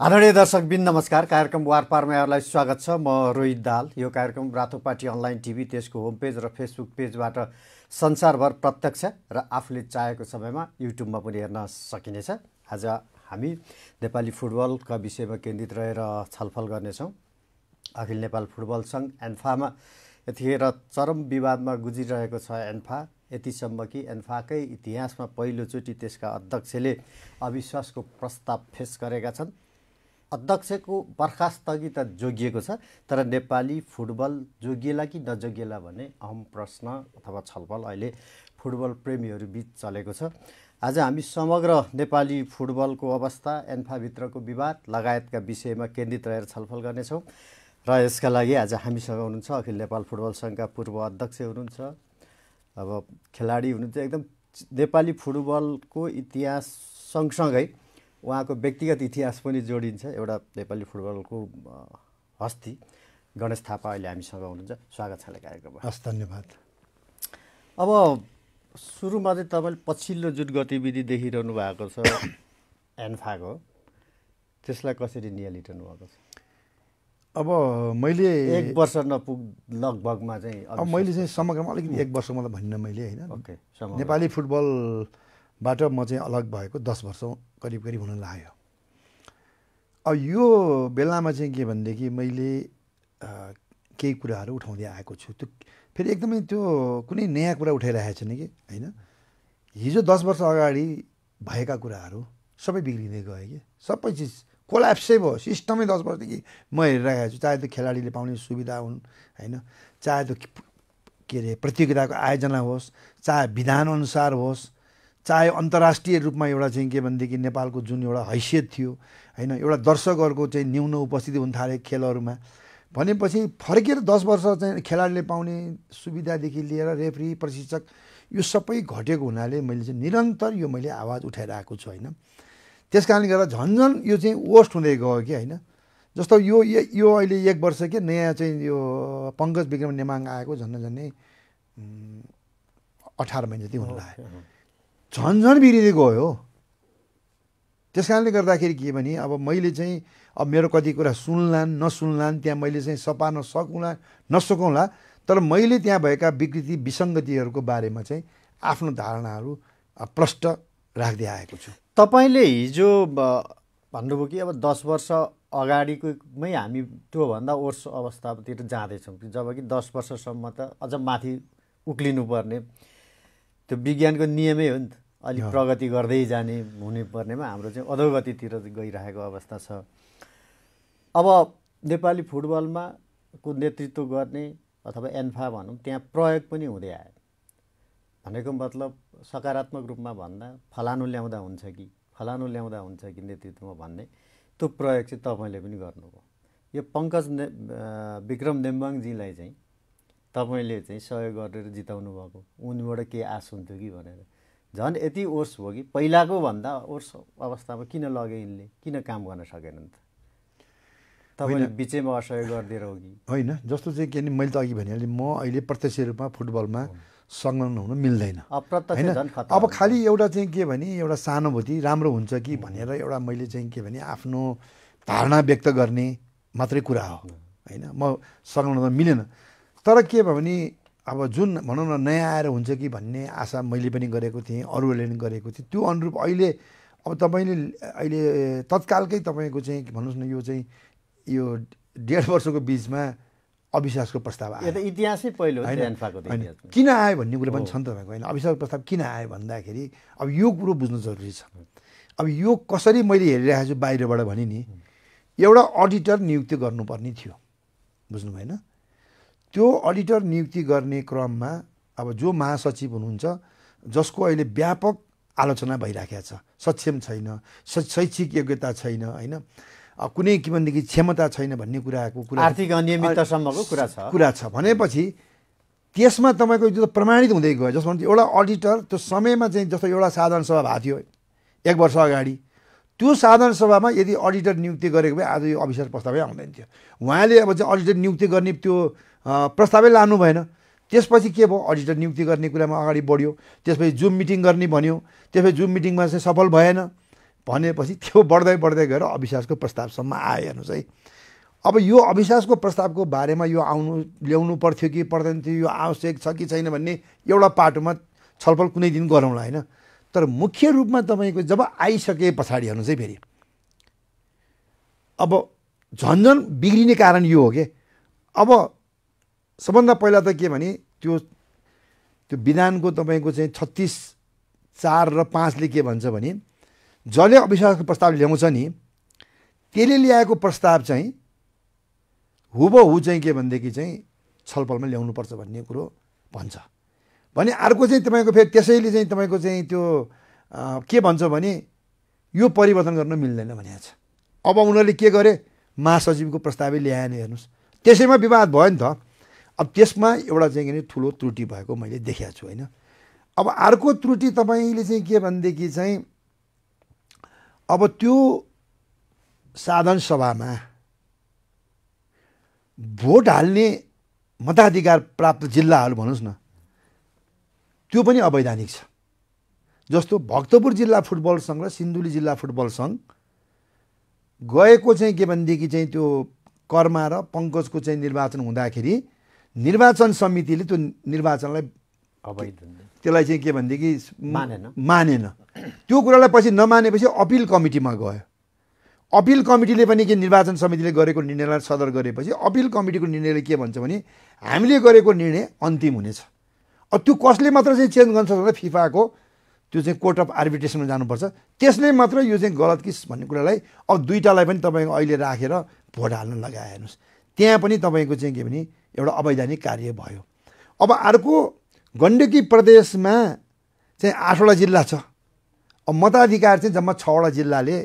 आदरणीय दर्शकबिन नमस्कार कार्यक्रम वारपारमा यहाँलाई स्वागत छ। म रोहित दाल। यो कार्यक्रम रातोपाटी अनलाइन टिभी त्यसको होम पेज र फेसबुक पेजबाट संसारभर प्रत्यक्ष र आफूले चाहेको समयमा युट्युबमा पनि हेर्न सकिनेछ। आज हामी नेपाली फुटबलका विषयमा केन्द्रित रहेर छलफल गर्नेछौँ। अखिल नेपाल फुटबल सङ्घ एन्फामा यतिखेर चरम विवादमा गुजिरहेको छ एन्फा। यतिसम्म कि एन्फाकै इतिहासमा पहिलोचोटि त्यसका अध्यक्षले अविश्वासको प्रस्ताव फेस गरेका छन्। अध्यक्षको बर्खास्तगी त जोगिएको छ तर नेपाली फुटबल जोगिएला कि नजोगिएला भन्ने अहम प्रश्न अथवा छलफल अहिले फुटबल प्रेमीहरू बिच चलेको छ। आज हामी समग्र नेपाली फुटबलको अवस्था एन्फाभित्रको विवाद लगायतका विषयमा केन्द्रित रहेर छलफल गर्नेछौँ र यसका लागि आज हामीसँग हुनुहुन्छ अखिल नेपाल फुटबल सङ्घका पूर्व अध्यक्ष हुनुहुन्छ। अब खेलाडी हुनुहुन्छ एकदम नेपाली फुटबलको इतिहास सँगसँगै उहाँको व्यक्तिगत इतिहास पनि जोडिन्छ एउटा नेपाली फुटबलको हस्ती। गणेश थापा अहिले हामीसँग हुनुहुन्छ। स्वागत छ कार्यक्रममा। हस् धन्यवाद। अब सुरुमा चाहिँ तपाईँले पछिल्लो जुन गतिविधि देखिरहनु भएको छ एन्फाको त्यसलाई कसरी निहालिरहनु भएको छ? अब मैले एक वर्ष नपुग लगभगमा चाहिँ अब मैले चाहिँ समग्रमा अलिकति एक वर्ष मलाई भन्न मैले होइन? ओके समग्र। फुटबलबाट म चाहिँ अलग भएको दस वर्ष करिब करिब हुन लाग्यो। अब यो बेलामा चाहिँ के भनेदेखि मैले केही कुराहरू उठाउँदै आएको छु। त्यो फेरि एकदमै त्यो कुनै नयाँ कुरा उठाइरहेको छैन कि होइन? हिजो दस वर्ष अगाडि भएका कुराहरू सबै बिग्रिँदै गयो कि। सबै चिज कोल्याप्सै भयो। सिस्टमै दस वर्षदेखि म हेरिरहेको छु। चाहे त्यो खेलाडीले पाउने सुविधा हुन् होइन? चाहे त्यो के अरे प्रतियोगिताको आयोजना होस् चाहे विधानअनुसार होस् चाहे अन्तर्राष्ट्रिय रूपमा एउटा चाहिँ के भनेदेखि नेपालको जुन एउटा हैसियत थियो होइन एउटा दर्शकहरूको चाहिँ न्यून उपस्थिति हुन थाले खेलहरूमा। भनेपछि फर्केर दस वर्ष चाहिँ खेलाडीले पाउने सुविधादेखि लिएर रेफ्री प्रशिक्षक यो सबै घटेको हुनाले मैले चाहिँ निरन्तर यो मैले आवाज उठाइरहेको छु होइन। त्यस कारणले गर्दा झन् झन् यो चाहिँ वर्स्ट हुँदै गयो कि होइन। जस्तो यो यो- अहिले एक वर्ष के नयाँ चाहिँ यो पङ्कज विक्रम नेमाङ आएको झन् झन्डै उम्, अठार महिना जति हुन लाग्यो झन् झन् बिग्रिँदै गयो। त्यस कारणले गर्दाखेरि के भने अब मैले चाहिँ अब मेरो कति कुरा सुन्लान् नसुन्लान् त्यहाँ मैले चाहिँ सपार्न सकुँला नसकौँला तर मैले त्यहाँ भएका विकृति विसङ्गतिहरूको बारेमा चाहिँ आफ्नो धारणाहरू प्रष्ट राख्दै आएको छु। तपाईँले हिजो भन्नुभयो कि अब दस वर्ष अगाडिकोमै हामी त्योभन्दा वर्ष अवस्थातिर जाँदैछौँ जब कि दस वर्षसम्म त अझ माथि उक्लिनुपर्ने। त्यो विज्ञानको नियमै हो नि त। अलिक प्रगति गर्दै जाने हुने पर्नेमा हाम्रो चाहिँ अधोगतितिर गइरहेको अवस्था छ। अब नेपाली फुटबलमा को नेतृत्व गर्ने अथवा एन्फा भनौँ त्यहाँ प्रयोग पनि हुँदै आयो। भनेको मतलब सकारात्मक रूपमा भन्दा फलानु ल्याउँदा हुन्छ कि फलानु ल्याउँदा हुन्छ कि नेतृत्वमा भन्ने त्यो प्रयोग चाहिँ तपाईँले पनि गर्नुभयो। यो पङ्कज ने विक्रम नेम्बाङजीलाई चाहिँ तपाईँले चाहिँ सहयोग गरेर जिताउनु भएको उनीबाट के आश हुन्थ्यो कि भनेर। झन् यति ओर्स हो कि पहिलाको भन्दा ओर्स अवस्थामा किन लगे यिनले? किन काम गर्न सकेनन् त? तपाईँले बिचैमा असहयोग गरिदिएर हो कि? होइन जस्तो चाहिँ के भने मैले त अघि भनिहालेँ म अहिले प्रत्यक्ष रूपमा फुटबलमा संलग्न हुन मिल्दैन। होइन? अब। खालि एउटा चाहिँ के भने एउटा सहानुभूति राम्रो हुन्छ कि भनेर एउटा मैले चाहिँ के भने आफ्नो धारणा व्यक्त गर्ने मात्रै कुरा हो। होइन? म संलग्न हुन मिलेन। तर के भयो भने अब जुन भनौँ न नयाँ आएर हुन्छ कि भन्ने आशा मैले पनि गरेको थिएँ अरूहरूले पनि गरेको थिएँ त्यो अनुरूप अहिले अब तपाईँले अहिले तत्कालकै तपाईँको चाहिँ भन्नुहोस् न यो चाहिँ यो डेढ वर्षको बिचमा अविश्वासको प्रस्ताव आयो। इतिहासै पहिलो होइन, किन आयो भन्ने कुरा पनि छ नि तपाईँको होइन। अविश्वास प्रस्ताव किन आयो भन्दाखेरि अब यो कुरो बुझ्नु जरुरी छ। अब यो कसरी मैले हेरिरहेको छु बाहिरबाट भने नि एउटा अडिटर नियुक्ति गर्नुपर्ने थियो। बुझ्नु भएन त्यो अडिटर नियुक्ति गर्ने क्रममा अब जो महासचिव हुनुहुन्छ जसको अहिले व्यापक आलोचना भइराखेको छ सक्षम छैन शैक्षिक योग्यता छैन होइन? कुनै के भनेदेखि क्षमता छैन भन्ने कुराको कुरा आर्थिक अनियमिततासम्मको कुरा छ। कुरा छ। भनेपछि त्यसमा तपाईँको जो प्रमाणित हुँदै गयो। जसमा एउटा अडिटर त्यो समयमा चाहिँ जस्तो एउटा साधारण सभा भएको थियो एक वर्ष अगाडि। त्यो साधारण सभामा यदि अडिटर नियुक्ति गरेको भए आज यो अविश्वास प्रस्तावै आउँदैन थियो। उहाँले अब चाहिँ अडिटर नियुक्ति गर्ने त्यो प्रस्तावै लानु भएन। त्यसपछि के भयो? अडिटर नियुक्ति गर्ने कुरामा अगाडि बढ्यो। त्यसपछि जुम मिटिङ गर्ने भन्यो। त्यसपछि जुम मिटिङमा चाहिँ सफल भएन। भनेपछि त्यो बढ्दै बढ्दै गएर अविश्वासको प्रस्तावसम्म आयो हेर्नुहोस् है। अब यो अविश्वासको प्रस्तावको बारेमा यो आउनु ल्याउनु पर्थ्यो कि पर्दैन थियो यो आवश्यक छ कि छैन भन्ने एउटा पाटोमा छलफल कुनै दिन गरौँला होइन? तर मुख्य रूपमा तपाईँको जब आइसके पछाडि हेर्नुहोस् है फेरि। अब झन्झन बिग्रिने कारण यो हो कि? अब सबभन्दा पहिला त के भने त्यो त्यो विधानको तपाईँको चाहिँ छत्तिस चार र पाँचले के भन्छ भने जसले अविश्वासको प्रस्ताव ल्याउँछ नि त्यसले ल्याएको प्रस्ताव चाहिँ हुबहु चाहिँ के भनेदेखि चाहिँ छलफलमा ल्याउनुपर्छ भन्ने कुरो भन्छ। भने अर्को चाहिँ तपाईँको फेरि त्यसैले चाहिँ तपाईँको चाहिँ त्यो के भन्छ भने यो परिवर्तन गर्न मिल्दैन भनेको छ। अब उनीहरूले के गरे महासचिवको प्रस्तावै ल्याएन हेर्नुहोस्। त्यसैमा विवाद भयो नि त। अब त्यसमा एउटा चाहिँ के ठुलो त्रुटि भएको मैले देखेको छु होइन? अब अर्को त्रुटि तपाईँले चाहिँ के भनेदेखि चाहिँ अब त्यो साधन सभामा भोट हाल्ने मताधिकार प्राप्त जिल्लाहरू भन्नुहोस् न त्यो पनि अवैधानिक छ। जस्तो भक्तपुर जिल्ला फुटबल सङ्घ र सिन्धुली जिल्ला फुटबल सङ्घ गएको चाहिँ के भनेदेखि चाहिँ त्यो कर्मा र पङ्कजको चाहिँ निर्वाचन हुँदाखेरि निर्वाचन समितिले त्यो निर्वाचनलाई अवैध त्यसलाई चाहिँ के भनेदेखि मानेन। मानेन। त्यो कुरालाई पछि नमानेपछि अपिल कमिटीमा गयो। अपिल कमिटीले पनि के निर्वाचन समितिले गरेको निर्णयलाई सदर गरेपछि अपिल कमिटीको निर्णयले के भन्छ भने हामीले गरेको निर्णय अन्तिम हुनेछ। अब त्यो कसले मात्र चाहिँ चेन्ज गर्न सक्छ भन्दा फिफाको त्यो चाहिँ कोर्ट अफ आर्बिट्रेसनमा जानुपर्छ। त्यसले मात्र यो चाहिँ गलत किस भन्ने कुरालाई अब दुइटालाई पनि तपाईँको अहिले राखेर भोट हाल्न लगाए हेर्नुहोस्। त्यहाँ पनि तपाईँको चाहिँ के भने एउटा अवैधानिक कार्य भयो। अब अर्को गण्डकी प्रदेशमा चाहिँ आठवटा जिल्ला छ। अब मताधिकार चाहिँ जम्मा छवटा जिल्लाले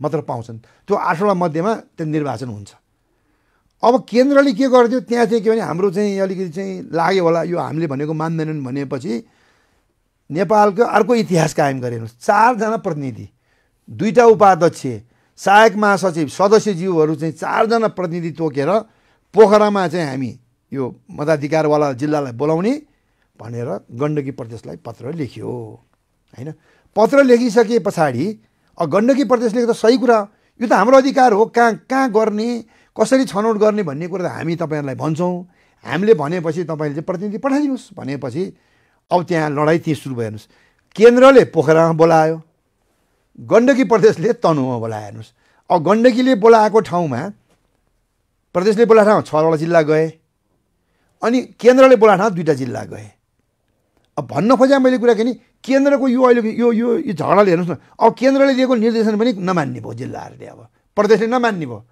मात्र पाउँछन्। त्यो आठवटा मध्येमा त्यो निर्वाचन हुन्छ। अब केन्द्रले के गर्थ्यो त्यहाँ चाहिँ के भने हाम्रो चाहिँ अलिकति चाहिँ लाग्यो होला। यो हामीले भनेको मान्दैनन् भनेपछि नेपालको अर्को इतिहास कायम गरे हेर्नुहोस् चारजना प्रतिनिधि दुईवटा उपाध्यक्ष सहायक महासचिव सदस्यज्यूहरू चाहिँ चारजना प्रतिनिधि तोकेर पोखरामा चाहिँ हामी यो मताधिकारवाला जिल्लालाई बोलाउने भनेर गण्डकी प्रदेशलाई पत्र लेख्यो होइन? पत्र लेखिसके पछाडि गण्डकी प्रदेशले त सही कुरा यो त हाम्रो अधिकार हो कहाँ कहाँ गर्ने कसरी छनौट गर्ने भन्ने कुरा त हामी तपाईँहरूलाई भन्छौँ। हामीले भनेपछि तपाईँले चाहिँ प्रतिनिधि पठाइदिनुहोस् भनेपछि अब त्यहाँ लडाइँ त्यहाँ सुरु भयो हेर्नुहोस् केन्द्रले पोखरामा बोलायो गण्डकी प्रदेशले तनुमा बोलायो हेर्नुहोस्। अब गण्डकीले बोलाएको ठाउँमा प्रदेशले बोलाएको ठाउँमा छवटा जिल्ला गए। अनि केन्द्रले बोलाएको ठाउँमा दुईवटा जिल्ला गए। अब भन्न खोजेँ मैले कुरा के नि केन्द्रको यो अहिले यो यो यो झगडाले हेर्नुहोस् न अब केन्द्रले दिएको निर्देशन पनि नमान्ने भयो जिल्लाहरूले अब प्रदेशले नमान्ने भयो।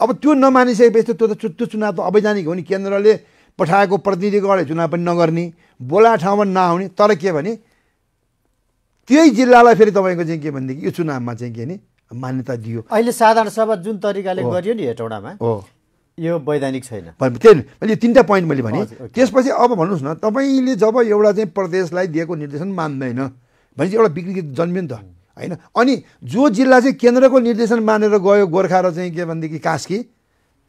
अब त्यो नमानिसकेपछि त्यो त त्यो चुनाव त अवैधानिक हो नि केन्द्रले पठाएको प्रतिनिधिको अगाडि चुनाव पनि नगर्ने बोला ठाउँमा नआउने तर के भने त्यही जिल्लालाई फेरि तपाईँको चाहिँ के भनेदेखि यो चुनावमा चाहिँ के भने मान्यता दियो। अहिले साधारण सभा जुन तरिकाले गरियो नि हेटौँडामा हो। यो वैधानिक छैन। त्यही मैले तिनवटा पोइन्ट मैले भने। त्यसपछि अब भन्नुहोस् न तपाईँले जब एउटा चाहिँ प्रदेशलाई दिएको निर्देशन मान्दैन भनेपछि एउटा बिक्री जन्मियो नि त होइन? अनि जो जिल्ला चाहिँ केन्द्रको निर्देशन मानेर गयो गोर्खा र चाहिँ के भनेदेखि कास्की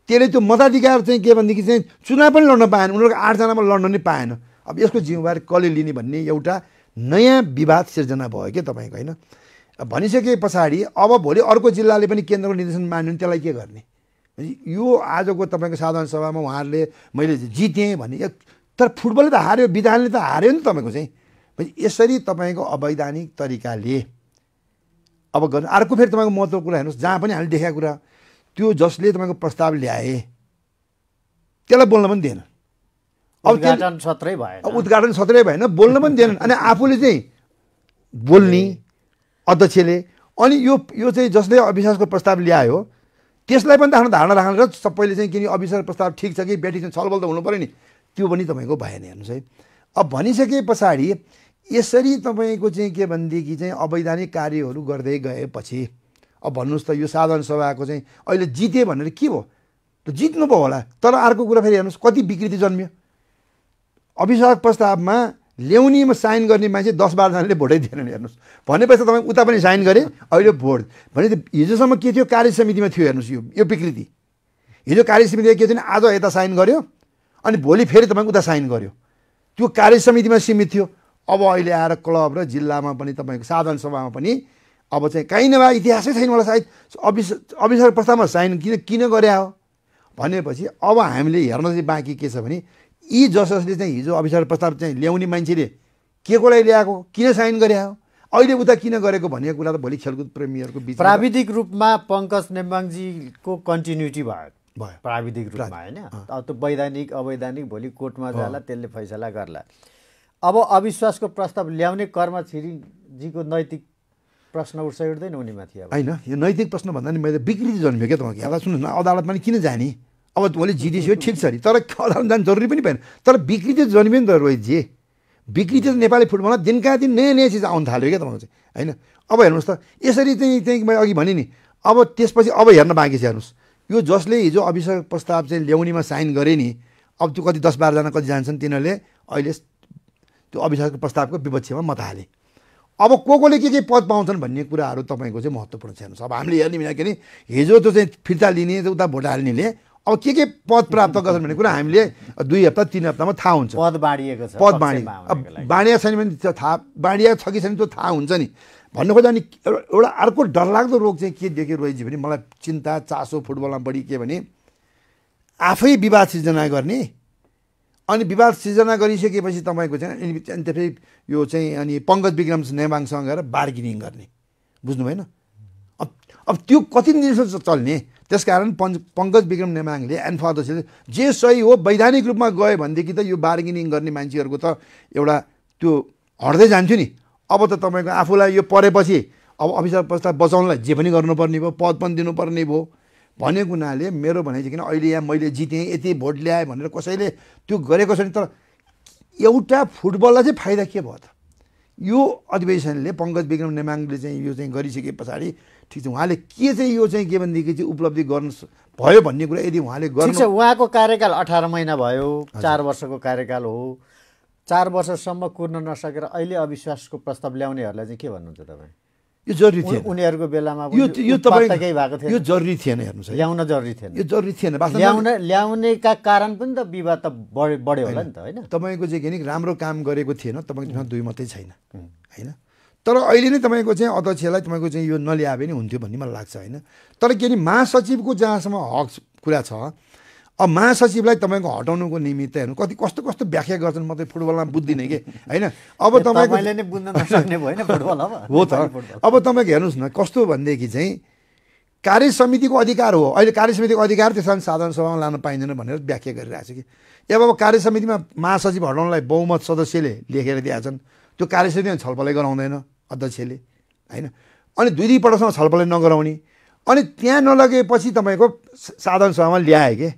त्यसले त्यो मताधिकार चाहिँ के भनेदेखि चाहिँ चुनाव पनि लड्न पाएन उनीहरूको आठजनामा लड्न नै पाएन। अब यसको जिम्मेवारी कसले लिने भन्ने एउटा नयाँ विवाद सिर्जना भयो क्या तपाईँको होइन? भनिसके पछाडि अब भोलि अर्को जिल्लाले पनि केन्द्रको निर्देशन मान्यो भने त्यसलाई के गर्ने? यो आजको तपाईँको साधारण सभामा उहाँहरूले मैले जितेँ भने एक तर फुटबलले त हार्यो विधानले त हार्यो नि तपाईँको चाहिँ। यसरी तपाईँको अवैधानिक तरिकाले अब गर्नु। अर्को फेरि तपाईँको महत्त्वको कुरा हेर्नुहोस् जहाँ पनि हामीले देखाएको कुरा त्यो जसले तपाईँको प्रस्ताव ल्याए त्यसलाई बोल्न पनि दिएन। अब त्यो- उद्घाटन सत्रै भएन। अब उद्घाटन सत्रै भएन बोल्न पनि दिएनन् अनि आफूले चाहिँ बोल्ने अध्यक्षले अनि यो यो चाहिँ जसले अविश्वासको प्रस्ताव ल्यायो त्यसलाई पनि त आफ्नो धारणा राखेर सबैले चाहिँ किन अविश्वास प्रस्ताव ठिक छ कि बेटी चाहिँ छलफल त हुनु पऱ्यो नि। त्यो पनि तपाईँको भएन हेर्नुहोस् है। अब भनिसके पछाडि यसरी तपाईँको चाहिँ के भनेदेखि चाहिँ अवैधानिक कार्यहरू गर्दै गएपछि अब भन्नुहोस् त यो साधारण सभाको चाहिँ अहिले जिते भनेर के भयो? त जित्नु पो होला। तर अर्को कुरा फेरि हेर्नुहोस् कति विकृति जन्मियो। अविश्वास प्रस्तावमा ल्याउनेमा साइन गर्ने मान्छे दस बाह्रजनाले भोटै दिएनन् हेर्नुहोस्। भनेपछि तपाईँ उता पनि साइन गरे अहिले भोट। भने हिजोसम्म के थियो? कार्य समितिमा थियो हेर्नुहोस् यो यो विकृति। हिजो कार्य समितिमा के थियो भने आज यता साइन गर्यो अनि भोलि फेरि तपाईँ उता साइन गर्यो। त्यो कार्य समितिमा सीमित थियो। अब अहिले आएर क्लब र जिल्लामा पनि तपाईँको साधारण सभामा पनि अब चाहिँ काहीँ नभए इतिहासै छैन होला सायद। अफिस अफिसर प्रस्तावमा साइन किन किन गरे हो? भनेपछि अब हामीले हेर्न चाहिँ बाँकी के छ भने यी जस जसले चाहिँ हिजो अफिसर प्रस्ताव चाहिँ ल्याउने मान्छेले के को लागि ल्याएको किन साइन गरे हो अहिले उता किन गरेको भन्ने कुरा त भोलि खेलकुद प्रेमीहरूको बिच प्राविधिक रूपमा पङ्कज नेम्बाङजीको कन्टिन्युटी भयो। भयो। प्राविधिक रूपमा होइन। अब त्यो वैधानिक अवैधानिक भोलि कोर्टमा जाला त्यसले फैसला गर्ला। अब अविश्वासको प्रस्ताव ल्याउने कर्म छिरिङजीको नैतिक प्रश्न उठ्छ उठ्दैन उनीमाथि अब। होइन यो नैतिक प्रश्न भन्दा नि मैले विकृति जन्मियो क्या एउटा सुन्नुहोस् न अदालतमा किन जाने? अब भोलि जिडिसियो ठिक छ नि तर अदालत जानु जरुरी पनि भएन तर विकृति जन्मियो नि त रोहितजी विकृति त नेपाली फुटबलमा दिनका दिन नयाँ नयाँ चिज आउनु थाल्यो क्या तपाईँको चाहिँ होइन अब हेर्नुहोस् त यसरी चाहिँ चाहिँ मैले अघि भने नि अब त्यसपछि अब हेर्न बाँकी छ हेर्नुहोस् यो जसले हिजो अभिषेक प्रस्ताव चाहिँ ल्याउनेमा साइन गरे नि अब त्यो कति दस बाह्रजना कति जान्छन् तिनीहरूले अहिले त्यो अभिषेक प्रस्तावको विपक्षमा मत हाले अब को कोले के के पद पाउँछन् भन्ने कुराहरू तपाईँको चाहिँ महत्त्वपूर्ण छ हेर्नुहोस् अब हामीले हेर्ने के हिजो त्यो चाहिँ फिर्ता लिने उता भोट हाल्नेले अब के के पद प्राप्त गर्छन् भन्ने कुरा हामीले दुई हप्ता तिन हप्तामा थाहा हुन्छ। पद बाँडिएको छ पद बाँडी अब। बाँडिया छैन भने त्यो थाहा बाँडिया छ कि छैन त्यो थाहा हुन्छ नि। भन्नु खोज्दा अनि एउटा अर्को डरलाग्दो रोग चाहिँ के देख्यो रोहितजी भने मलाई चिन्ता चासो फुटबलमा बढी के भने आफै विवाद सिर्जना गर्ने अनि विवाद सिर्जना गरिसकेपछि तपाईँको चाहिँ अनि अनि त्यसपछि यो चाहिँ अनि पङ्कज विक्रम नेवाङसँग गएर बार्गेनिङ गर्ने। बुझ्नु भएन अब अब त्यो कति दिनसम्म चल्ने? त्यसकारण पञ्च पङ्कज विक्रम नेमाङले एन्ड फर्दरले जे सही हो वैधानिक रूपमा गयो भनेदेखि त यो बार्गेनिङ गर्ने मान्छेहरूको त एउटा त्यो हट्दै जान्थ्यो नि। अब त तपाईँको आफूलाई यो परेपछि अब अफिसर प्रस्ताव बचाउनलाई जे पनि गर्नुपर्ने भयो पद पनि दिनुपर्ने भयो भनेको हुनाले मेरो भनाइ चाहिँ किन अहिले यहाँ मैले जितेँ यति भोट ल्याएँ भनेर कसैले त्यो गरेको छैन तर एउटा फुटबललाई चाहिँ फाइदा के भयो त? यो अधिवेशनले पङ्कज विक्रम नेमाङले चाहिँ यो चाहिँ गरिसके पछाडि ठिक छ उहाँले के चाहिँ यो चाहिँ के भनेदेखि चाहिँ उपलब्धि गर्नु भयो भन्ने कुरा यदि उहाँले गर्नु छ उहाँको कार्यकाल अठार महिना भयो चार वर्षको कार्यकाल हो। चार वर्षसम्म कुर्न नसकेर अहिले अविश्वासको प्रस्ताव ल्याउनेहरूलाई चाहिँ के भन्नुहुन्छ तपाईँ? यो जरुरी थिएन। उनीहरूको बेलामा यो यो तपाईँ केही भएको यो थिएन जरुरी थिएन हेर्नुहोस् ल्याउन जरुरी थिएन। यो जरुरी थिएन। ल्याउन ल्याउनेका कारण पनि त विवाद त बढ्यो बढ्यो होला नि त होइन? तपाईँको चाहिँ के राम्रो काम गरेको थिएन तपाईँको दुई मात्रै छैन। होइन? तर अहिले नै तपाईँको चाहिँ अध्यक्षलाई तपाईँको चाहिँ यो नल्याए पनि हुन्थ्यो भन्ने मलाई लाग्छ होइन? तर के नि महासचिवको जहाँसम्म हक कुरा छ अब महासचिवलाई तपाईँको हटाउनुको निमित्त हेर्नु कति कस्तो कस्तो व्याख्या गर्छन् म चाहिँ फुटबलमा बुझ्दिनँ कि होइन? अब तपाईँको हो त। अब तपाईँको हेर्नुहोस् न कस्तो भनेदेखि चाहिँ कार्य समितिको अधिकार हो। अहिले कार्य समितिको अधिकार त्यस कारण साधारण सभामा लान पाइँदैन भनेर व्याख्या गरिरहेको छ कि। अब अब कार्य समितिमा महासचिव हटाउनलाई बहुमत सदस्यले लेखेर दिएछन् त्यो कार्य समितिमा छलफलै गराउँदैन। अध्यक्षले होइन? अनि दुई दुई पटकसम्म छलफलै नगराउने। अनि त्यहाँ नलगेपछि तपाईँको साधारण सभामा ल्याए के?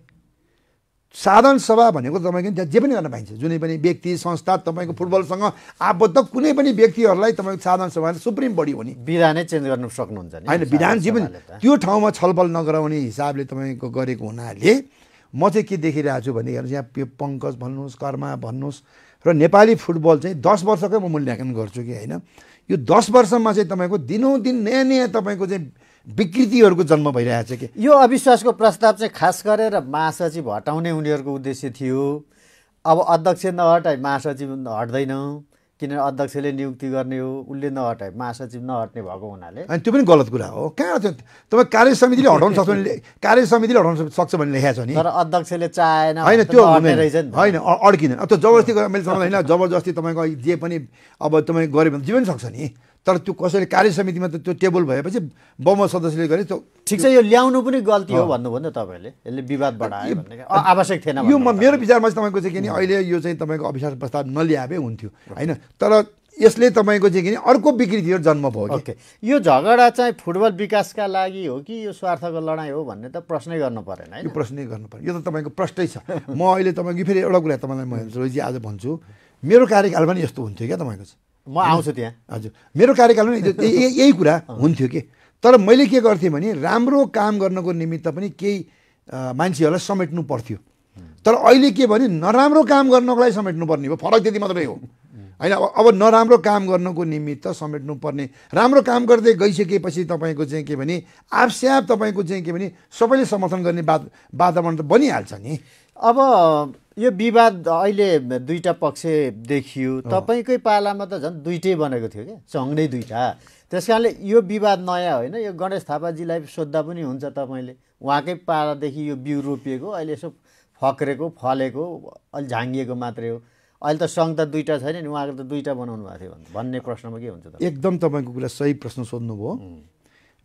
साधारण सभा भनेको तपाईँको त्यहाँ जे पनि गर्न पाइन्छ। जुनै पनि व्यक्ति संस्था तपाईँको फुटबलसँग आबद्ध कुनै पनि व्यक्तिहरूलाई तपाईँको साधारण सभा सुप्रिम बडी हो नि विधानै चेन्ज गर्न सक्नुहुन्छ होइन विधान जे पनि सभाले। त्यो ठाउँमा छलफल नगराउने हिसाबले तपाईँको गरेको हुनाले म चाहिँ के देखिरहेको छु भने हेर्नुहोस्। यहाँ पङ्कज भन्नुहोस् कर्मा भन्नुहोस् र नेपाली फुटबल चाहिँ दस वर्षकै म मूल्याङ्कन गर्छु कि होइन? यो दस वर्षमा चाहिँ तपाईँको दिनौदिन नयाँ नयाँ तपाईँको चाहिँ विकृतिहरूको जन्म भइरहेको छ कि? यो अविश्वासको प्रस्ताव चाहिँ खास गरेर महासचिव हटाउने उनीहरूको उद्देश्य थियो। अब अध्यक्ष नहटाए महासचिव हट्दैन। किनभने अध्यक्षले नियुक्ति गर्ने हो उसले नहटाए महासचिव नहट्ने भएको हुनाले। अनि त्यो पनि गलत कुरा हो। कहाँ त्यो? तपाईँ कार्य समितिले हटाउन सक्छ भने कार्य समितिले हटाउन सक्छ भन्ने लेखेको छ नि। तर अध्यक्षले चाहेन होइन त्यो। होइन अड्किँदैन। त्यो जबरजस्ती मैले होइन जबरजस्ती तपाईँको जे पनि अब तपाईँ गऱ्यो भने जे पनि सक्छ नि। तर त्यो कसैले कार्य समितिमा त त्यो टेबल भएपछि बहुमत सदस्यले गरे त्यो ठिक छ यो ल्याउनु पनि गल्ती हो भन्नुभयो नि तपाईँले। यसले विवाद बढायो आवश्यक थिएन यो मेरो विचारमा चाहिँ तपाईँको चाहिँ के नि अहिले यो चाहिँ तपाईँको अविश्वास प्रस्ताव नल्याए हुन्थ्यो होइन? तर यसले तपाईँको चाहिँ के नि अर्को विकृतिहरू जन्म भयो ओके। यो झगडा चाहिँ फुटबल विकासका लागि हो कि यो स्वार्थको लडाइँ हो भन्ने त प्रश्नै गर्नु परेन यो प्रश्नै गर्नु पर्यो यो त तपाईँको प्रष्टै छ। म अहिले तपाईँको फेरि एउटा कुरा तपाईँलाई म रोजी आज भन्छु। मेरो कार्यकाल पनि यस्तो हुन्थ्यो क्या तपाईँको चाहिँ। म आउँछु त्यहाँ। हजुर। मेरो कार्यकालमा यही कुरा हुन्थ्यो कि। तर मैले के गर्थेँ भने राम्रो काम गर्नको निमित्त पनि केही मान्छेहरूलाई समेट्नु पर्थ्यो। तर अहिले के भने नराम्रो काम गर्नको लागि समेट्नु पर्ने भयो फरक त्यति मात्रै हो। होइन? अब अब नराम्रो काम गर्नको निमित्त समेट्नुपर्ने। राम्रो काम गर्दै गइसकेपछि तपाईँको चाहिँ के भने आफस्याप तपाईँको चाहिँ के भने सबैले समर्थन गर्ने वात वातावरण त बनिहाल्छ नि। अब यो विवाद अहिले दुईटा पक्ष देखियो। तपाईँकै पालामा त झन् दुइटै बनेको थियो क्या सँगै दुईटा। त्यस कारणले यो विवाद नयाँ होइन यो गणेश थापाजीलाई सोद्धा पनि हुन्छ तपाईँले। उहाँकै पालादेखि यो बिउ रोपिएको अहिले यसो फक्रेको फलेको अलि झाङ्गिएको मात्रै हो। अहिले त सङ्घ त दुईवटा छैन नि उहाँको त दुईवटा बनाउनु भएको थियो भने भन्ने प्रश्नमा के हुन्छ त एकदम तपाईँको कुरा सही प्रश्न सोध्नुभयो।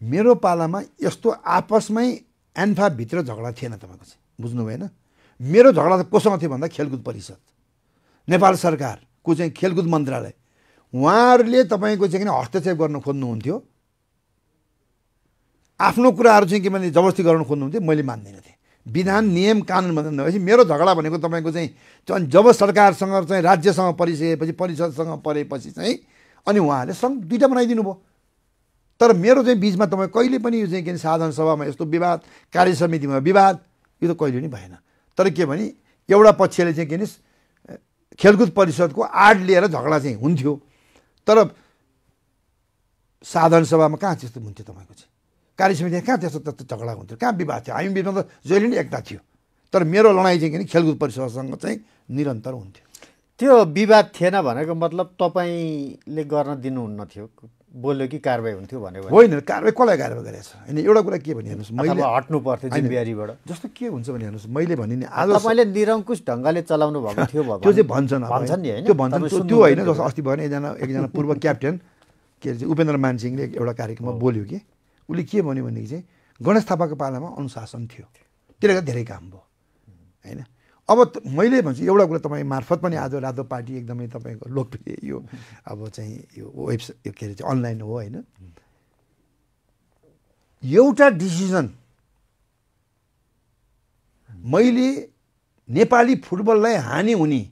मेरो पालामा यस्तो आपसमै एन्फाभित्र झगडा थिएन तपाईँको चाहिँ। बुझ्नु भएन मेरो झगडा त कोसँग थियो भन्दा खेलकुद परिषद। नेपाल सरकारको चाहिँ खेलकुद मन्त्रालय उहाँहरूले तपाईँको चाहिँ किन हस्तक्षेप गर्न खोज्नुहुन्थ्यो? आफ्नो कुराहरू चाहिँ के भने जबरजस्ती गर्न खोज्नुहुन्थ्यो? मैले मान्दिनँ थिएँ। विधान नियम कानुन भन्दा नभएपछि मेरो झगडा भनेको तपाईँको चाहिँ जब सरकारसँग चाहिँ राज्यसँग परिसकेपछि परिषदसँग परेपछि चाहिँ अनि उहाँहरूले सङ्घ दुइटा बनाइदिनु भयो। तर मेरो चाहिँ बिचमा तपाईँ कहिले पनि यो चाहिँ के साधारण सभामा यस्तो विवाद कार्य समितिमा विवाद यो त कहिले पनि भएन। तर के भने एउटा पक्षले चाहिँ के भने खेलकुद परिषदको आड लिएर झगडा चाहिँ हुन्थ्यो। तर साधारण सभामा कहाँ त्यस्तो हुन्थ्यो तपाईँको चाहिँ? कार्यसमितिमा कहाँ त्यस्तो त्यस्तो झगडा हुन्थ्यो? कहाँ विवाद थियो? हामी बिचमा त जहिले नै एकता थियो। तर मेरो लडाइँ चाहिँ किन खेलकुद परिषदसँग चाहिँ निरन्तर हुन्थ्यो। त्यो विवाद थिएन भनेको मतलब तपाईँले गर्न दिनुहुन्न थियो बोल्यो कि कारवाही हुन्थ्यो भनेको होइन कारवाही कसलाई कारवाही गरेको छ होइन एउटा कुरा के भने हेर्नुहोस् मैले हट्नु पर्थ्यो जिम्मेवारीबाट। जस्तो के हुन्छ भने हेर्नुहोस् मैले भने नि आज तपाईँले निरङ्कुश ढङ्गले चलाउनु भएको थियो त्यो चाहिँ भन्छन् भन्छन् नि त्यो भन्छन्। त्यो होइन जस्तो अस्ति भयो एकजना एकजना पूर्व क्याप्टेन के अरे उपेन्द्र मानसिंहले एउटा कार्यक्रममा बोल्यो कि उसले के भन्यो भनेदेखि चाहिँ गणेश थापाको पालामा अनुशासन थियो। त्यसले गर्दा धेरै काम भयो। होइन? अब मैले भन्छु एउटा कुरा तपाईँ मार्फत पनि आज रातो पार्टी एकदमै तपाईँको लोकप्रिय यो अब चाहिँ यो वेबसाइट के अरे चाहिँ अनलाइन हो होइन। एउटा डिसिजन मैले नेपाली फुटबललाई हानि हुने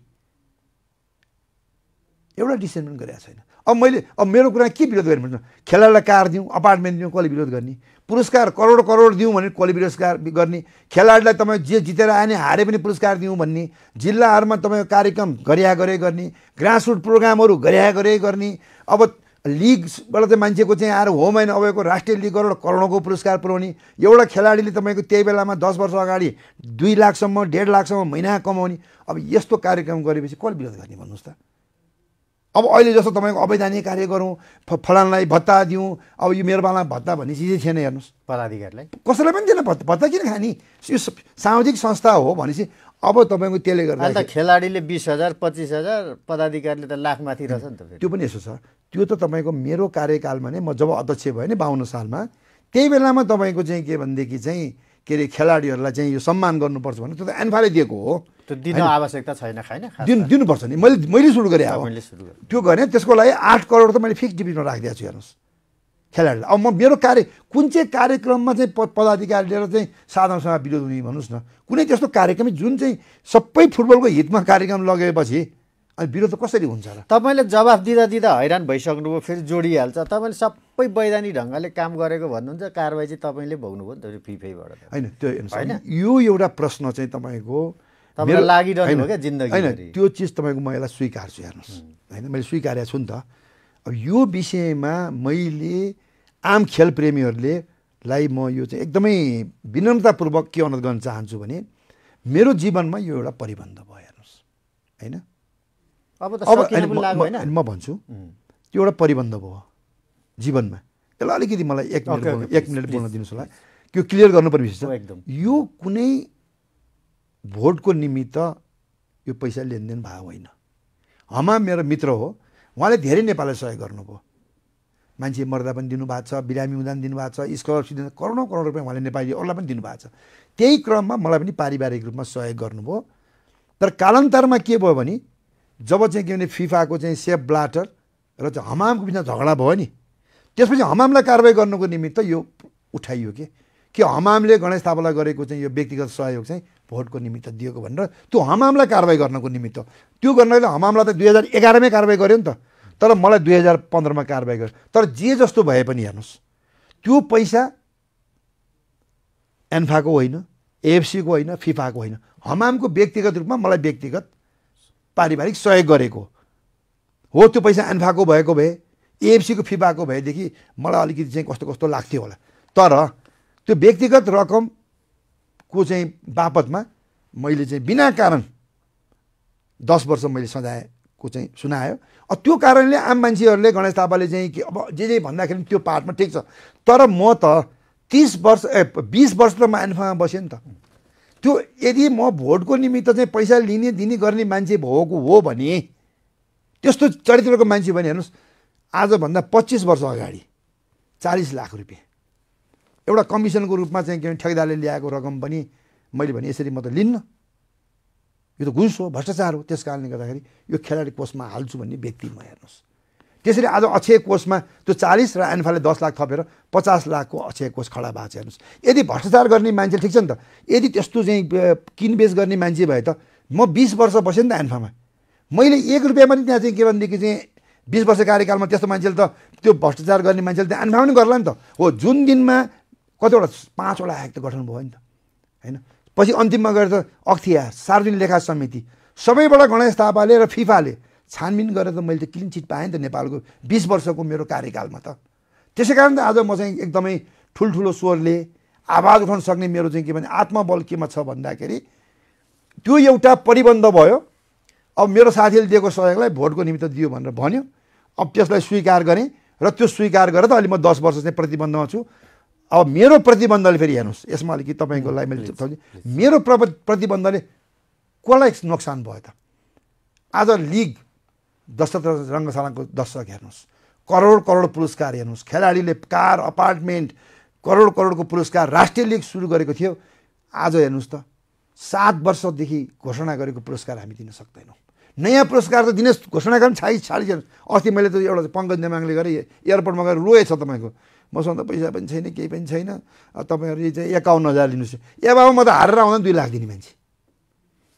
एउटा डिसिजन पनि गरेको छैन। अब मैले अब मेरो कुरा के विरोध गर्ने भन्नु? खेलाडीलाई कार दिउँ अपार्टमेन्ट दिउँ कसले विरोध गर्ने? पुरस्कार करोड करोड दिउँ भने कसले पुरस्कार गर्ने? खेलाडीलाई तपाईँ जे जितेर आए हारे पनि पुरस्कार दिउँ भन्ने? जिल्लाहरूमा तपाईँको कार्यक्रम गरिया गरे गर्ने? ग्रासरुट प्रोग्रामहरू गरिया गरे गर्ने? अब लिगबाट चाहिँ मान्छेको चाहिँ आएर होम एन्ड अवेको राष्ट्रिय लिगबाट करोडौँको पुरस्कार पुऱ्याउने? एउटा खेलाडीले तपाईँको त्यही बेलामा दस वर्ष अगाडि दुई लाखसम्म डेढ लाखसम्म महिना कमाउने? अब यस्तो कार्यक्रम गरेपछि कसले विरोध गर्ने भन्नुहोस् त? अब अहिले जस्तो तपाईँको अवैधानिक कार्य गरौँ फलानलाई भत्ता दिउँ अब यो मेरो बाला भत्ता भन्ने चिजै थिएन हेर्नुहोस्। पदाधिकारीलाई? कसैलाई पनि थिएन भत्ता। भत्ता किन खाने? यो सामाजिक संस्था हो भनेपछि अब तपाईँको त्यसले गर्दा खेलाडीले बिस हजार पच्चिस हजार पदाधिकारीले त लाखमाथि रहेछ नि त त्यो पनि यसो छ। त्यो त तपाईँको मेरो कार्यकालमा नै म जब अध्यक्ष भएँ नि बाहन्न सालमा त्यही बेलामा तपाईँको चाहिँ के भनेदेखि चाहिँ के अरे खेलाडीहरूलाई चाहिँ यो सम्मान गर्नुपर्छ भने त्यो त एन्फाले दिएको हो। त्यो दिन आवश्यकता छैन खाइन दिनु दिनुपर्छ नि। मैले मैले सुरु गरेँ अब। त्यो गरेँ त्यसको लागि आठ करोड त मैले फिक्स डिपिटमा राखिदिएको छु हेर्नुहोस्। खेलाडीलाई। अब म मेरो कार्य कुन चाहिँ कार्यक्रममा चाहिँ पदाधिकारी लिएर चाहिँ साधारणसँग विरोध हुने भन्नुहोस् न। कुनै त्यस्तो कार्यक्रम जुन चाहिँ सबै फुटबलको हितमा कार्यक्रम लगेपछि अनि विरोध त कसरी हुन्छ र? तपाईँले जवाफ दिँदा दिँदा हैरान भइसक्नुभयो फेरि जोडिहाल्छ। तपाईँले सबै वैधानिक ढङ्गले काम गरेको भन्नुहुन्छ कारवाही चाहिँ तपाईँले भोग्नुभयो नि त फिफैबाट होइन त्यो हेर्नुहोस्। यो एउटा प्रश्न चाहिँ तपाईँको तपाईँलाई लागिरहनु क्या जिन्दगी होइन त्यो चिज तपाईँको म यसलाई स्वीकार्छु हेर्नुहोस्। होइन मैले स्वीकारेको छु नि त। अब यो विषयमा मैले आम खेल प्रेमीहरूले लाई म यो चाहिँ एकदमै विनम्रतापूर्वक के अनुरोध गर्न चाहन्छु भने मेरो जीवनमा यो एउटा परिबन्ध भयो हेर्नुहोस्। होइन? अब त अब म- भन्छु त्यो एउटा परिबन्ध भयो जीवनमा। यसलाई अलिकति मलाई एक मिनट एक मिनट बोल्न दिनुहोस् होला। त्यो क्लियर गर्नुपर्ने विषय छ। एकदम। यो कुनै भोटको निमित्त यो पैसा लेनदेन भएको होइन। हमा मेरो मित्र हो उहाँले धेरै नेपाललाई सहयोग गर्नुभयो। मान्छे मर्दा पनि दिनुभएको छ बिरामी हुँदा पनि दिनुभएको छ स्कलरसिप दिनु करोडौँ करोड रुपियाँ उहाँले नेपाली अरूलाई पनि दिनुभएको छ। त्यही क्रममा मलाई पनि पारिवारिक रूपमा सहयोग गर्नुभयो। तर कालान्तरमा के भयो भने जब चाहिँ के भने फिफाको चाहिँ सेफ ब्लाटर र चाहिँ हमामको बिचमा झगडा भयो नि त्यसपछि हमामलाई कारवाही गर्नुको निमित्त यो उठाइयो कि? कि हमामले गणेश थापालाई गरेको चाहिँ यो व्यक्तिगत सहयोग चाहिँ भोटको निमित्त दिएको भनेर त्यो हमामलाई कारवाही गर्नको निमित्त। त्यो गर्नाले हमामलाई त दुई हजार एघारमै कारवाही गर्यो नि त। तर मलाई दुई हजार पन्ध्रमा कारवाही गर्यो। तर जे जस्तो भए पनि हेर्नुहोस् त्यो पैसा एन्फाको होइन एएफसीको होइन फिफाको होइन हमामको व्यक्तिगत रूपमा मलाई व्यक्तिगत पारिवारिक सहयोग गरेको हो। त्यो पैसा एन्फाको भएको भए एएफसीको फिफाको भएदेखि मलाई अलिकति चाहिँ कस्तो कस्तो लाग्थ्यो होला। तर त्यो व्यक्तिगत रकमको चाहिँ बापतमा मैले चाहिँ बिना कारण दस वर्ष मैले सजायको चाहिँ सुनायो। त्यो कारणले आम मान्छेहरूले गणेश थापाले चाहिँ अब जे जे भन्दाखेरि त्यो पार्टमा ठिक छ। तर म त तिस वर्ष ए बिस वर्ष त म एन्फामा बसेँ नि त। त्यो यदि म भोटको निमित्त चाहिँ पैसा लिने दिने गर्ने मान्छे भएको हो भने त्यस्तो चरित्रको मान्छे भने हेर्नुहोस् आजभन्दा पच्चिस वर्ष अगाडि चालिस लाख रुपियाँ। एउटा कमिसनको रूपमा चाहिँ के ठेकदारले ल्याएको रकम पनि मैले भने यसरी म त लिन्न। यो त घुस हो भ्रष्टाचार हो। त्यस कारणले गर्दाखेरि यो खेलाडी कोषमा हाल्छु भन्ने व्यक्ति म हेर्नुहोस्। त्यसरी आज अक्षय कोषमा त्यो चालिस र एन्फाले दस लाख थपेर पचास लाखको अक्षय कोष खडा भएको छ हेर्नुहोस्। यदि भ्रष्टाचार गर्ने मान्छे ठिक छ नि त यदि त्यस्तो चाहिँ किनबेच गर्ने मान्छे भए त म बिस वर्ष बसेँ नि त एन्फामा। मैले एक रुपियाँ पनि त्यहाँ चाहिँ के भनेदेखि चाहिँ बिस वर्ष कार्यकालमा त्यस्तो मान्छेले त त्यो भ्रष्टाचार गर्ने मान्छेले त एन्फामा पनि गर्ला नि त। हो जुन दिनमा कतिवटा पाँचवटा आयोग त गठन भयो नि त होइन? पछि अन्तिममा गएर त अख्तियार सार्वजनिक लेखा समिति सबैबाट गणेश थापाले र फिफाले छानबिन गरेर त मैले त क्लिन चिट पाएँ नि त नेपालको बिस वर्षको मेरो कार्यकालमा त। त्यसै कारण त आज म चाहिँ एकदमै ठुल्ठुलो स्वरले आवाज उठाउन सक्ने मेरो चाहिँ के भने आत्मबल केमा छ भन्दाखेरि त्यो एउटा परिबन्ध भयो। अब मेरो साथीले दिएको सहयोगलाई भोटको निमित्त दियो भनेर भन्यो। अब त्यसलाई स्वीकार गरेँ र त्यो स्वीकार गरेर त अहिले म दस वर्ष चाहिँ प्रतिबन्धमा छु। अब मेरो प्रतिबन्धले फेरि हेर्नुहोस् यसमा अलिकति तपाईँको लागि मैले मेरो प्र प्रतिबन्धले कसलाई नोक्सान भयो त? आज लिग दशरथ रङ्गशालाको दर्शक हेर्नुहोस्। करोड करोड पुरस्कार हेर्नुहोस्। खेलाडीले कार अपार्टमेन्ट करोड करोडको पुरस्कार राष्ट्रिय लिग सुरु गरेको थियो। आज हेर्नुहोस् त सात वर्षदेखि घोषणा गरेको पुरस्कार हामी दिन सक्दैनौँ। नयाँ पुरस्कार त दिने घोषणा गरेर छाइ छाडिदिनुहोस् अस्ति मैले त एउटा पङ्कज नेमाङले गरेँ एयरपोर्टमा गएर रोएछ तपाईँको। मसँग त पैसा पनि छैन केही पनि छैन। तपाईँहरू चाहिँ एकाउन्न हजार लिनुहोस्। ए बाबा म त हारेर आउँदा दुई लाख दिने मान्छे।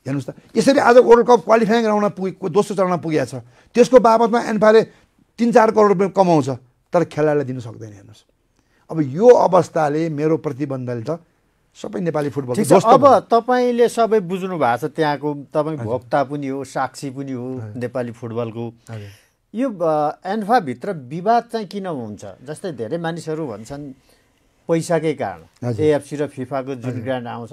हेर्नुहोस् त यसरी आज वर्ल्ड कप क्वालिफाइङ राउन्डमा पुगेको दोस्रो चरणमा पुगेको छ। त्यसको बाबतमा एन्फाले तिन चार करोड रुपियाँ कमाउँछ तर खेलाडीलाई दिनु सक्दैन हेर्नुहोस्। अब यो अवस्थाले मेरो प्रतिबन्धले त सबै नेपाली फुटबल अब तपाईँले सबै बुझ्नु भएको छ त्यहाँको तपाईँ भोक्ता पनि हो साक्षी पनि हो नेपाली फुटबलको। यो एन्फाभित्र विवाद चाहिँ किन हुन्छ? जस्तै धेरै मानिसहरू भन्छन् पैसाकै कारण। एएफसी र फिफाको जुन ग्रान्ड आउँछ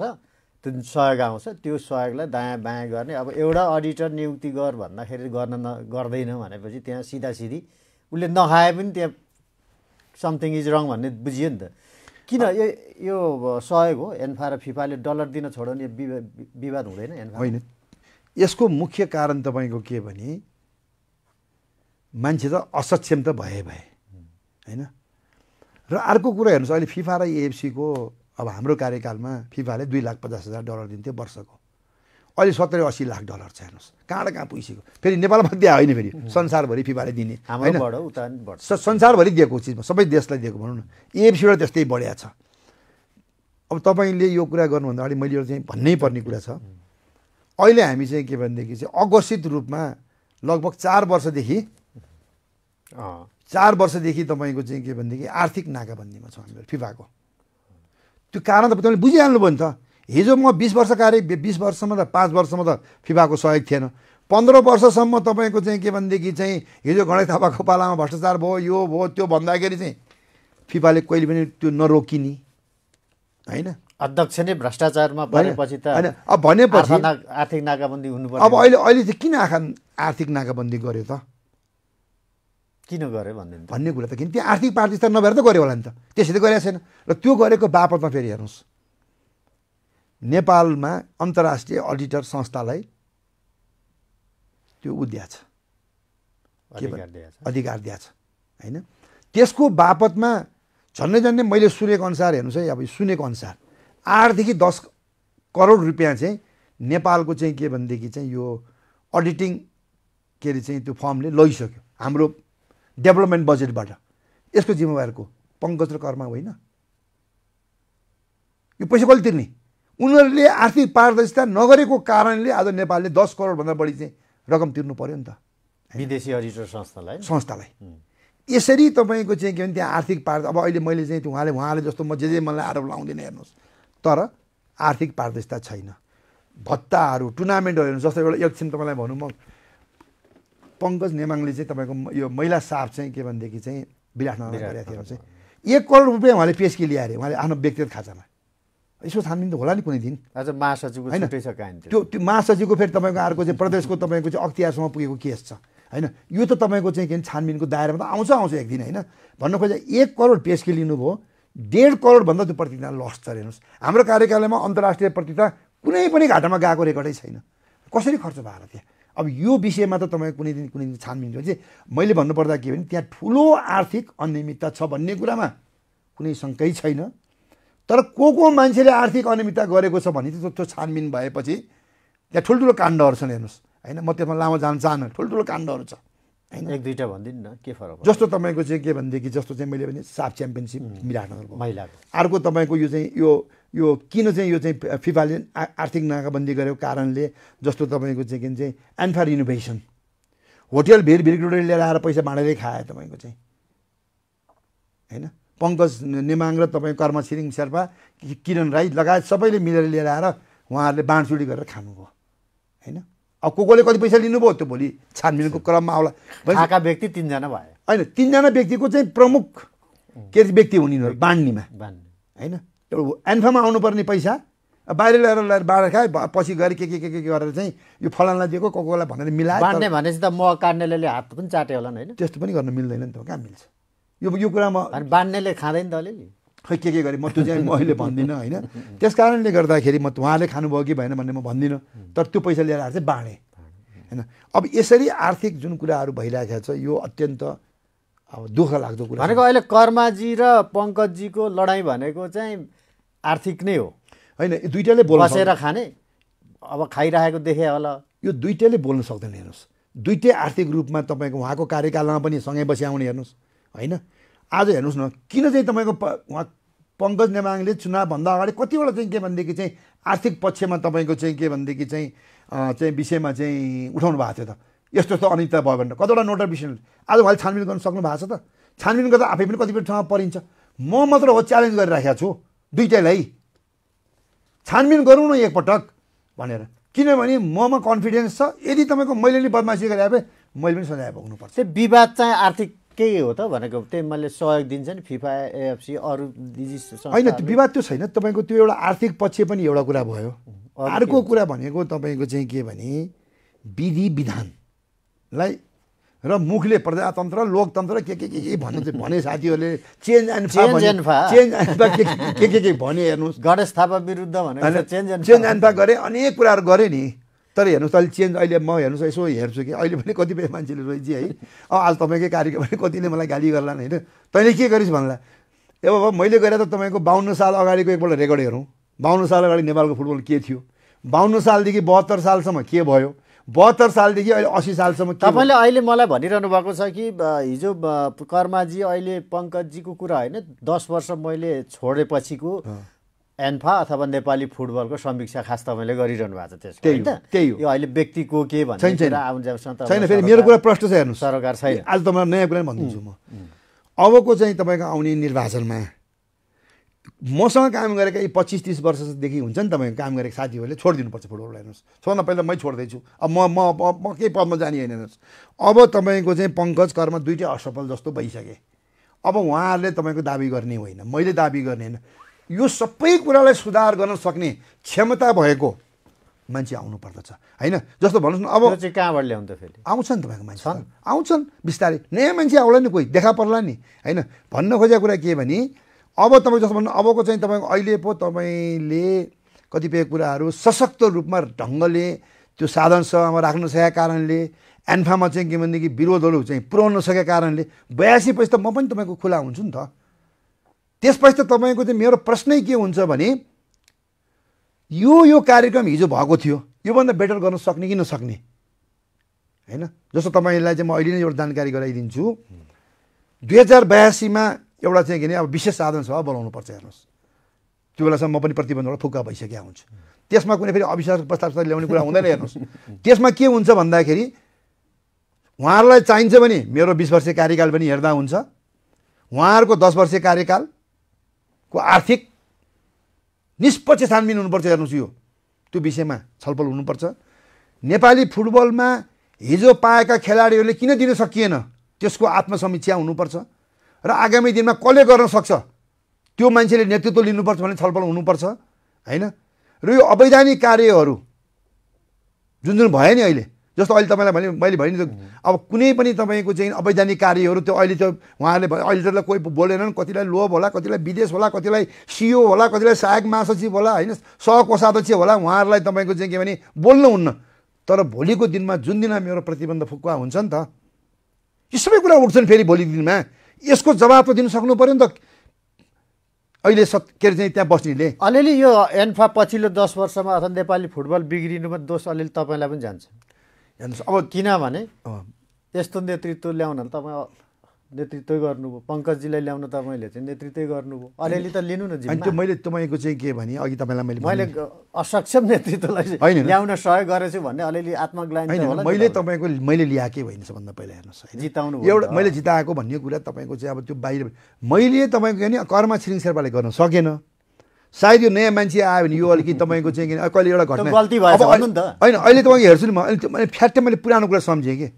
सहयोग आउँछ त्यो सहयोगलाई दायाँ बायाँ गर्ने। अब एउटा अडिटर नियुक्ति गर भन्दाखेरि गर्न न गर्दैन भनेपछि त्यहाँ सिधा सिधी उसले नखाए पनि त्यहाँ समथिङ इज रङ भन्ने बुझियो नि त। किन यो यो सहयोग हो? एन्फा र फिफाले डलर दिन छोड्यो भने विवाद हुँदैन एन्फा होइन। यसको मुख्य कारण तपाईँको के भने मान्छे त असक्षम त भए भए। होइन? र अर्को कुरा हेर्नुहोस् अहिले फिफा र एएफसीको अब हाम्रो कार्यकालमा फिफाले दुई लाख पचास हजार डलर दिन्थ्यो वर्षको। अहिले सत्तरी असी लाख डलर छ हेर्नुहोस्। कहाँबाट कहाँ पुगिसक्यो? फेरि नेपाल मात्रै होइन फेरि। संसारभरि फिफाले दिने होइन? संसारभरि दिएको चिजमा सबै देशलाई दिएको भनौँ न। एएफसीबाट त्यस्तै बढिया छ। अब तपाईँले यो कुरा गर्नुभन्दा अगाडि मैले चाहिँ भन्नै पर्ने कुरा छ। अहिले हामी चाहिँ के भनेदेखि चाहिँ अघोषित रूपमा लगभग चार वर्षदेखि चार वर्षदेखि तपाईँको चाहिँ के भनेदेखि आर्थिक नाकाबन्दीमा छ हामीहरू फिफाको। त्यो कारण त तपाईँले बुझिहाल्नुभयो नि त। हिजो म बिस वर्ष कार्य बिस वर्षसम्म त पाँच वर्षसम्म त फिफाको सहयोग थिएन। पन्ध्र वर्षसम्म तपाईँको चाहिँ के भनेदेखि चाहिँ हिजो गणेश थापाको पालामा भ्रष्टाचार भयो यो भयो त्यो भन्दाखेरि चाहिँ फिफाले कहिले पनि त्यो नरोकिने। होइन? अध्यक्ष नै भ्रष्टाचारमा परेपछि त होइन। अब भनेपछि आर्थिक नाकाबन्दी हुनु अब अहिले अहिले चाहिँ किन आखा आर्थिक नाकाबन्दी गर्यो त? किन गऱ्यो भन्दै भन्ने कुरा त किन? त्यो आर्थिक पारदर्शिता नभएर त गऱ्यो होला नि त। त्यसरी गरेको छैन। र त्यो गरेको बापतमा फेरि हेर्नुहोस्। नेपालमा अन्तर्राष्ट्रिय अडिटर संस्थालाई त्यो उ छ। अधिकार दिएको छ। होइन? त्यसको बापतमा झन्डै झन्डै मैले सुनेको अनुसार हेर्नुहोस् है अब सुनेको अनुसार आठदेखि दस करोड रुपियाँ चाहिँ नेपालको चाहिँ के भनेदेखि चाहिँ यो अडिटिङ के अरे चाहिँ त्यो फर्मले लगिसक्यो हाम्रो डेभलपमेन्ट बजेटबाट। यसको जिम्मेवारको पङ्कज र कर्मा होइन। यो पैसा कसले तिर्ने? उनीहरूले आर्थिक पारदर्शिता नगरेको कारणले आज नेपालले दस करोडभन्दा बढी चाहिँ रकम तिर्नु पऱ्यो नि त। विदेशी अडिटर संस्थालाई? संस्थालाई। यसरी तपाईँको चाहिँ के भने त्यहाँ आर्थिक पार अब अहिले मैले चाहिँ उहाँले उहाँले जस्तो म जे जे मलाई आरोप लाउँदिनँ हेर्नुहोस्। तर आर्थिक पारदर्शिता छैन। भत्ताहरू टुर्नामेन्टहरू हेर्नु जस्तो एउटा एकछिन तपाईँलाई भनौँ म पङ्कज नेमाङले चाहिँ तपाईँको यो महिला साफ चाहिँ के भनेदेखि चाहिँ विराटनगरमा गरेको थियो चाहिँ। एक करोड रुपियाँ उहाँले पेस्की ल्याए अरे उहाँले आफ्नो व्यक्तिगत खातामा। यसो छानबिन त होला नि कुनै दिन। अझ महासचिवको होइन। त्यो। त्यो महासचिवको फेरि तपाईँको अर्को चाहिँ प्रदेशको तपाईँको चाहिँ अख्तियारसम्म पुगेको केस छ। होइन? यो त तपाईँको चाहिँ के भन्छ छानबिनको दायरामा त आउँछ आउँछ एक दिन होइन? भन्न खोजे एक करोड पेस्की लिनुभयो डेढ करोडभन्दा त्यो प्रतियोगिता लस छ हेर्नुहोस्। हाम्रो कार्यकालयमा अन्तर्राष्ट्रिय प्रतियोगिता कुनै पनि घाटामा गएको रेकर्डै छैन। कसरी खर्च भयो र त्यहाँ? अब यो विषयमा त तपाईँ कुनै दिन कुनै दिन छानबिन गर्छ मैले भन्नुपर्दा के भने त्यहाँ ठुलो आर्थिक अनियमितता छ भन्ने कुरामा कुनै शङ्कै छैन। तर को को मान्छेले आर्थिक अनियमितता गरेको छ भने चाहिँ त्यो छानबिन भएपछि त्यहाँ ठुल्ठुलो काण्डहरू छन् हेर्नुहोस्। होइन म त्यसमा लामो जान चाहन्न ठुल्ठुलो काण्डहरू छ। होइन? एक दुईवटा भनिदिनु न के फरक? जस्तो तपाईँको चाहिँ के भनेदेखि जस्तो चाहिँ मैले भने साफ च्याम्पियनसिप महिलाको। अर्को तपाईँको यो चाहिँ यो यो किन चाहिँ यो चाहिँ फिफाले आर्थिक नाकाबन्दी गरेको कारणले जस्तो तपाईँको चाहिँ के भन्छ एन्फा रिनोभेसन होटेल भिर भिरगुडे लिएर आएर पैसा बाँडेरै खायो तपाईँको चाहिँ। होइन? पङ्कज नेमाङ र तपाईँ कर्म छिरिङ शेर्पा किरण राई लगायत सबैले मिलेर लिएर आएर उहाँहरूले बाँडचुडी गरेर खानुभयो। होइन? अब को कोले कति पैसा लिनुभयो त्यो भोलि छानबिनको क्रममा आउला। खाएका व्यक्ति तिनजना भयो होइन तिनजना व्यक्तिको चाहिँ प्रमुख के अरे व्यक्ति हुने यिनीहरू? बाँड्नेमा। होइन? एन्फामा आउनुपर्ने पैसा? बाहिर ल्याएर ल्याएर बाँडेर ब- पछि गएर के के के के गरेर चाहिँ यो फलानालाई दिएको को कोलाई भनेर मिलायो तर बान्ने भनेपछि त म काट्नेले हात पनि चाटे होला नि होइन। त्यस्तो पनि गर्न मिल्दैन नि त कहाँ मिल्छ? यो यो कुरामा अनि बान्नेले खाँदैन त अलिअलि। खै के के गरेँ? म त्यो चाहिँ म अहिले भन्दिनँ होइन? त्यस कारणले गर्दाखेरि म उहाँले खानुभयो कि भएन भन्ने म भन्दिनँ तर त्यो पैसा लिएर आएर चाहिँ बाँडेँ होइन? अब यसरी आर्थिक जुन कुराहरू भइरहेको छ यो अत्यन्त अब दुःख लाग्दो कुरा। भनेको अहिले कर्माजी र पङ्कजजीको लडाइँ भनेको चाहिँ आर्थिक नै हो। होइन दुइटाले बोल्न बसेर खाने अब खाइरहेको देखे होला। यो दुइटैले बोल्न सक्दैन हेर्नुहोस्। दुइटै आर्थिक रूपमा तपाईँको उहाँको कार्यकालमा पनि सँगै बसी आउने हेर्नुहोस्। होइन? आज हेर्नुहोस् न किन चाहिँ तपाईँको प उहाँ पङ्कज नेमाङले चुनावभन्दा अगाडि कतिवटा चाहिँ के भनेदेखि चाहिँ आर्थिक पक्षमा तपाईँको चाहिँ के भनेदेखि चाहिँ चाहिँ विषयमा चाहिँ उठाउनु भएको थियो त? यस्तो यस्तो अनियमितता भयो भनेर कतिवटा नोटा विषय आज उहाँले छानबिन गर्न सक्नु भएको छ त? छानबिन गर्दा आफै पनि कतिपय ठाउँमा परिन्छ। म मात्र हो च्यालेन्ज गरिराखेको छु। दुइटैलाई छानबिन गरौँ न एकपटक भनेर। किनभने ममा कन्फिडेन्स छ यदि तपाईँको मैले नि बदमासी गरे भए मैले पनि सजाय भोग्नुपर्छ। त्यो विवाद चाहिँ आर्थिकै हो त भनेको त्यही मैले सहयोग दिन्छ नि फिफा एएफसी अरू होइन त्यो। विवाद त्यो छैन। तपाईँको त्यो एउटा आर्थिक पक्ष पनि एउटा कुरा भयो। अरू अर्को कुरा भनेको तपाईँको चाहिँ के भने विधि विधानलाई र मुखले प्रजातन्त्र लोकतन्त्र के के के के भन्नु चाहिँ भने साथीहरूले चेन्ज एन्ड। चेन्ज एन्ड फा। के के- के भने हेर्नुहोस्। गणेश थापा विरुद्ध त चेन्ज एन्ड चेन्ज एन्ड गरेँ अनेक कुराहरू गरेँ नि। तर हेर्नुहोस् अहिले चेन्ज अहिले म हेर्नुहोस् यसो हेर्छु कि अहिले पनि कतिपय मान्छेले रोइजी है अँ आज तपाईँकै कार्यक्रम पनि कतिले मलाई गाली गर्लान् होइन? तैँले के गरिस् भन्ला? ए बाबा मैले गएर त तपाईँको बाहन्न साल अगाडिको एकपल्ट रेकर्ड हेरौँ। बाहन्न साल अगाडि नेपालको फुटबल के थियो? बाहन्न सालदेखि बहत्तर सालसम्म के भयो? बहत्तर सालदेखि अहिले असी सालसम्म? तपाईँले अहिले मलाई भनिरहनु भएको छ कि हिजो कर्माजी अहिले पङ्कजजीको कुरा होइन दस वर्ष मैले छोडेपछिको एन्फा अथवा नेपाली फुटबलको समीक्षा खास तपाईँले गरिरहनु भएको छ त्यसको त्यही हो? त्यही हो। यो अहिले व्यक्तिको के भन्ने छैन, फेरि मेरो कुरा प्रश्न छ हेर्नुहोस् सरकार छैन आज तपाईँलाई नयाँ कुरा भनिदिन्छु म अबको चाहिँ तपाईँको आउने निर्वाचनमा मसँग काम गरेका यी पच्चिस तिस वर्षदेखि हुन्छ नि तपाईँको काम गरेको साथीहरूले छोडिदिनुपर्छ फुटबल हेर्नुहोस्। छोड्न पहिला मै छोड्दैछु। अब म म म केही पदमा जाने होइन हेर्नुहोस्। अब तपाईँको चाहिँ पङ्कज कर्म दुइटै असफल जस्तो भइसके। अब उहाँहरूले तपाईँको दाबी गर्ने होइन मैले दाबी गर्ने होइन। यो सबै कुरालाई सुधार गर्न सक्ने क्षमता भएको मान्छे आउनु पर्दछ होइन? जस्तो भन्नुहोस् न अब चाहिँ कहाँबाट ल्याउनु त फेरि? आउँछन् तपाईँको मान्छे। आउँछन् बिस्तारै। नयाँ मान्छे आउला नि कोही? देखा पर्ला नि। होइन? भन्न खोजेको कुरा के भने अब तपाईँ जस्तो भन्नु अबको चाहिँ तपाईँको अहिले पो तपाईँले कतिपय कुराहरू सशक्त रूपमा ढङ्गले त्यो साधन सभामा राख्न सकेका कारणले एन्फामा चाहिँ के भनेदेखि विरोधहरू चाहिँ पुर्याउन सकेका कारणले बयासी पछि त म पनि तपाईँको खुला हुन्छु नि त। त्यसपछि त तपाईँको चाहिँ मेरो प्रश्नै के हुन्छ भने यो यो कार्यक्रम हिजो भएको थियो योभन्दा बेटर गर्न सक्ने कि नसक्ने? होइन? जस्तो तपाईँलाई चाहिँ म अहिले नै एउटा जानकारी गराइदिन्छु। दुई हजार बयासीमा एउटा चाहिँ के अरे अब विशेष साधन सभा बोलाउनुपर्छ हेर्नुहोस्। त्यो बेलासम्म म पनि प्रतिबन्धबाट फुक्का भइसकेको हुन्छु। त्यसमा कुनै फेरि अविश्वास प्रस्ताव ल्याउने कुरा हुँदैन हेर्नुहोस्। त्यसमा के हुन्छ भन्दाखेरि उहाँहरूलाई चाहिन्छ भने मेरो बिस वर्षीय कार्यकाल पनि हेर्दा हुन्छ। उहाँहरूको दस वर्षीय कार्यकालको आर्थिक निष्पक्ष छानबिन हुनुपर्छ हेर्नुहोस् यो। त्यो विषयमा छलफल हुनुपर्छ। नेपाली फुटबलमा हिजो पाएका खेलाडीहरूले किन दिन सकिएन? त्यसको आत्मसमीक्षा हुनुपर्छ। र आगामी दिनमा कसले गर्न सक्छ? त्यो मान्छेले नेतृत्व लिनुपर्छ भन्ने छलफल हुनुपर्छ होइन? र यो अवैधानिक कार्यहरू जुन जुन भयो नि अहिले जस्तो अहिले तपाईँलाई भने मैले भने नि अब कुनै पनि तपाईँको चाहिँ अवैधानिक कार्यहरू त्यो अहिले त्यो उहाँहरूले भने अहिले त कोही बोलेनन् कतिलाई लोभ होला कतिलाई विदेश होला कतिलाई सिओ होला कतिलाई सहायक महासचिव होला होइन? सहकोषाध्यक्ष होला उहाँहरूलाई तपाईँको चाहिँ के भने बोल्नुहुन्न तर भोलिको दिनमा जुन दिन मेरो प्रतिबन्ध फुक्वा हुन्छ नि त यो सबै कुरा उठ्छन् फेरि भोलिको दिनमा। यसको जवाब त दिन सक्नु पऱ्यो नि त। अहिले सत् के अरे चाहिँ त्यहाँ बस्नेले। अलिअलि यो एन्फा पछिल्लो दस वर्षमा अथवा नेपाली फुटबल बिग्रिनुमा दोष अलिअलि तपाईँलाई पनि जान्छ। हेर्नुहोस् अब किनभने यस्तो नेतृत्व ल्याउन तपाईँ नेतृत्वै गर्नुभयो पङ्कजजीलाई ल्याउन तपाईँले चाहिँ नेतृत्वै गर्नुभयो अलिअलि त लिनु न अनि त्यो मैले तपाईँको चाहिँ के भने अघि तपाईँलाई मैले मैले असक्षम नेतृत्वलाई। ल्याउन सहयोग गरेछु भन्ने अलिअलि आत्मग्लानी त होइन मैले। तपाईँको मैले ल्याएकै होइन सबभन्दा पहिला हेर्नुहोस् होइन जिताउनु भयो एउटा। मैले जिताएको भन्ने कुरा तपाईँको चाहिँ अब त्यो बाहिर मैले तपाईँको नि कर्मा छिरिङ शेर्पाले गर्न सकेन सायद यो नयाँ मान्छे आयो भने यो अलिकति तपाईँको चाहिँ कहिले एउटा घटना गल्ती त। होइन अहिले तपाईँको हेर्छु नि म अहिले फ्याट्टै मैले पुरानो कुरा सम्झेँ कि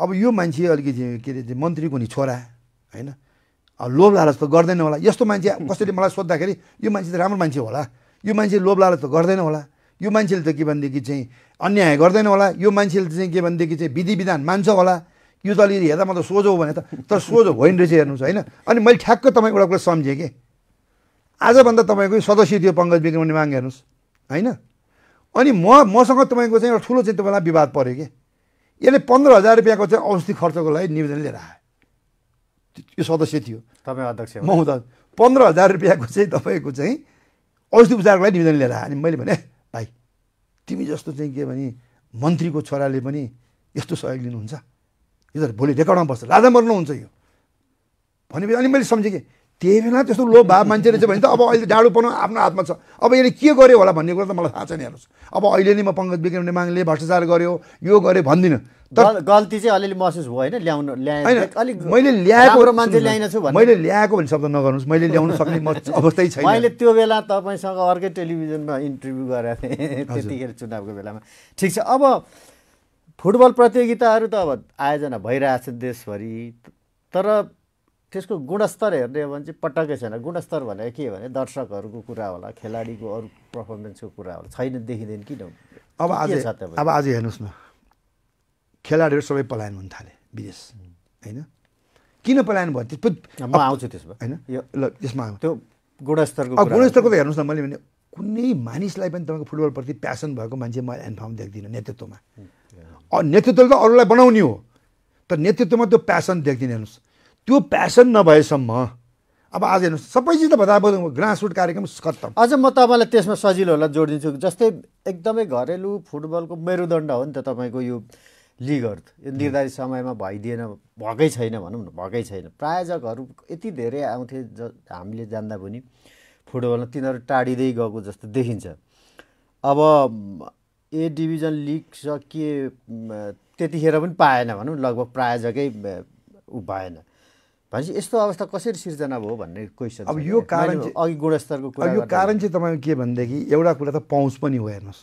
अब यो मान्छे अलिकति के अरे मन्त्रीको नि छोरा होइन? लोभ लालच त गर्दैन होला। यस्तो मान्छे कसैले मलाई सोद्धाखेरि यो मान्छे त राम्रो मान्छे होला। यो मान्छे लोभ लालच त गर्दैन होला। यो मान्छेले त के भनेदेखि चाहिँ अन्याय गर्दैन होला। यो मान्छेले चाहिँ के भनेदेखि चाहिँ विधि विधान मान्छ होला। यो त अलिअलि हेर्दा म त सोझो भने त तर सोझो होइन रहेछ हेर्नुहोस् होइन? अनि मैले ठ्याक्क तपाईँको एउटा कुरा सम्झेँ कि। आजभन्दा तपाईँको सदस्य थियो पङ्कज विक्रमले माग हेर्नुहोस् होइन? अनि म मसँग तपाईँको चाहिँ एउटा ठुलो चाहिँ तपाईँलाई विवाद पऱ्यो कि। यसले पन्ध्र हजार रुपियाँको चाहिँ औषधि खर्चको लागि निवेदन लिएर आयो। यो सदस्य थियो। तपाईँ अध्यक्ष म हुँदा पन्ध्र हजार रुपियाँको चाहिँ तपाईँको चाहिँ औषधि उपचारको लागि निवेदन लिएर आयो। अनि मैले भने भाइ तिमी जस्तो चाहिँ के भने मन्त्रीको छोराले पनि यस्तो सहयोग लिनुहुन्छ। यो त भोलि रेकर्डमा बस्छ। राजा मर्नुहुन्छ यो। भनेपछि अनि मैले सम्झेँ कि त्यही बेला त्यस्तो लोभ भाव मान्छे रहेछ भने त अब अहिले डाडु बनाउनु आफ्नो हातमा छ। अब यसले के गर्यो होला भन्ने कुरा त मलाई थाहा छैन हेर्नुहोस्। अब अहिले नै म पङ्कज विक्रमले मागले भ्रष्टाचार गर्यो यो गर्यो भन्दिनँ। तर गल- गल्ती चाहिँ अलिअलि महसुस भयो होइन ल्याउन अलिक मैले ल्याएको मान्छे ल्याइन छु मैले ल्याएको भन्ने शब्द नगर्नुहोस् मैले ल्याउन सक्ने अवस्थै छैन। मैले त्यो बेला तपाईँसँग अर्कै टेलिभिजनमा इन्टरभ्यू गरेको थिएँ त्यतिखेर चुनावको बेलामा। ठिक छ अब फुटबल प्रतियोगिताहरू त अब आयोजना भइरहेछ देशभरि तर त्यसको गुणस्तर हेर्ने हो भने चाहिँ पटक्कै छैन। गुणस्तर भनेको के भने दर्शकहरूको कुरा होला खेलाडीको अरू पर्फर्मेन्सको कुरा होला। छैन देखिँदैन किन अब आज? अब आज हेर्नुहोस् न। खेलाडीहरू सबै पलायन हुन थाले विदेश होइन? किन पलायन भयो? त्यो म आउँछु त्यसमा। होइन? यो ल त्यसमा। त्यो गुणस्तरको गुणस्तरको त हेर्नुहोस् न मैले भने कुनै मानिसलाई पनि तपाईँको फुटबलप्रति प्यासन भएको मान्छे म एन्फार्म देख्दिनँ नेतृत्वमा। नेतृत्वले त अरूलाई बनाउने हो। तर नेतृत्वमा त्यो प्यासन देख्दिनँ हेर्नुहोस्। त्यो प्यासन नभएसम्म अब आज हेर्नुहोस् सबै चिज त भन्दा ग्रासरुट कार्यक्रम खत्तम। अझ म तपाईँलाई त्यसमा सजिलो होला जोडिदिन्छु जस्तै एकदमै घरेलु फुटबलको मेरुदण्ड हो नि त तपाईँको यो लिगहरू यो निर्धारित समयमा भइदिएन भएकै छैन भनौँ न भएकै छैन। प्रायोजकहरू यति धेरै आउँथे ज हामीले जान्दा पनि फुटबलमा तिनीहरू टाढिँदै गएको जस्तो देखिन्छ। अब ए डिभिजन लिग सकिए त्यतिखेर पनि पाएन भनौँ लगभग प्रायोजकै ऊ भएन। भनेपछि यस्तो अवस्था कसरी सिर्जना भयो भन्ने क्वेसन अब यो कारण अघि गुणस्तरको कुरा यो कारण चाहिँ तपाईँको के भनेदेखि एउटा कुरा त पहुँच पनि हो हेर्नुहोस्।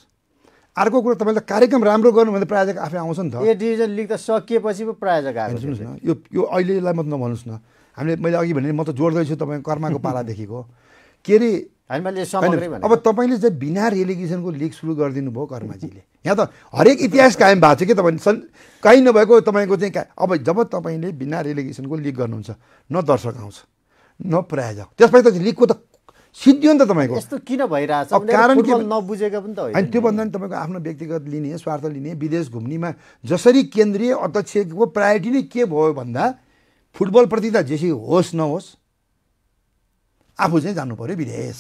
अर्को कुरा तपाईँले कार्यक्रम राम्रो गर्नु भने प्रायोजक आफै आउँछ नि त। ए डिभिजन लिग त सकिएपछि पो प्रायोजक आएको थियो सुन्नुहोस् न यो यो अहिलेलाई मात्र नभन्नुहोस् न। हामीले मैले अघि भने म त जोड्दैछु तपाईँको कर्माको पालादेखिको। के अरे अब तपाईँले चाहिँ बिना रेलिगेसनको लिग सुरु गरिदिनु भयो कर्माजीले। यहाँ त हरेक इतिहास कायम भएको छ कि तपाईँ सन् काहीँ नभएको तपाईँको चाहिँ अब जब तपाईँले बिना रेलिगेसनको लिग गर्नुहुन्छ न दर्शक आउँछ न प्रायोजक त्यसपछि त लिगको त सिद्धियो नि त तपाईँको। यस्तो किन भइरहेछ? कारण के नबुझेका पनि त होइन। होइन त्यो भन्दा नि तपाईँको आफ्नो व्यक्तिगत लिने स्वार्थ लिने विदेश घुम्नेमा जसरी केन्द्रीय अध्यक्षको प्रायोरिटी नै के भयो भन्दा फुटबलप्रति त जेसी होस् नहोस् आफू चाहिँ जानु पऱ्यो विदेश।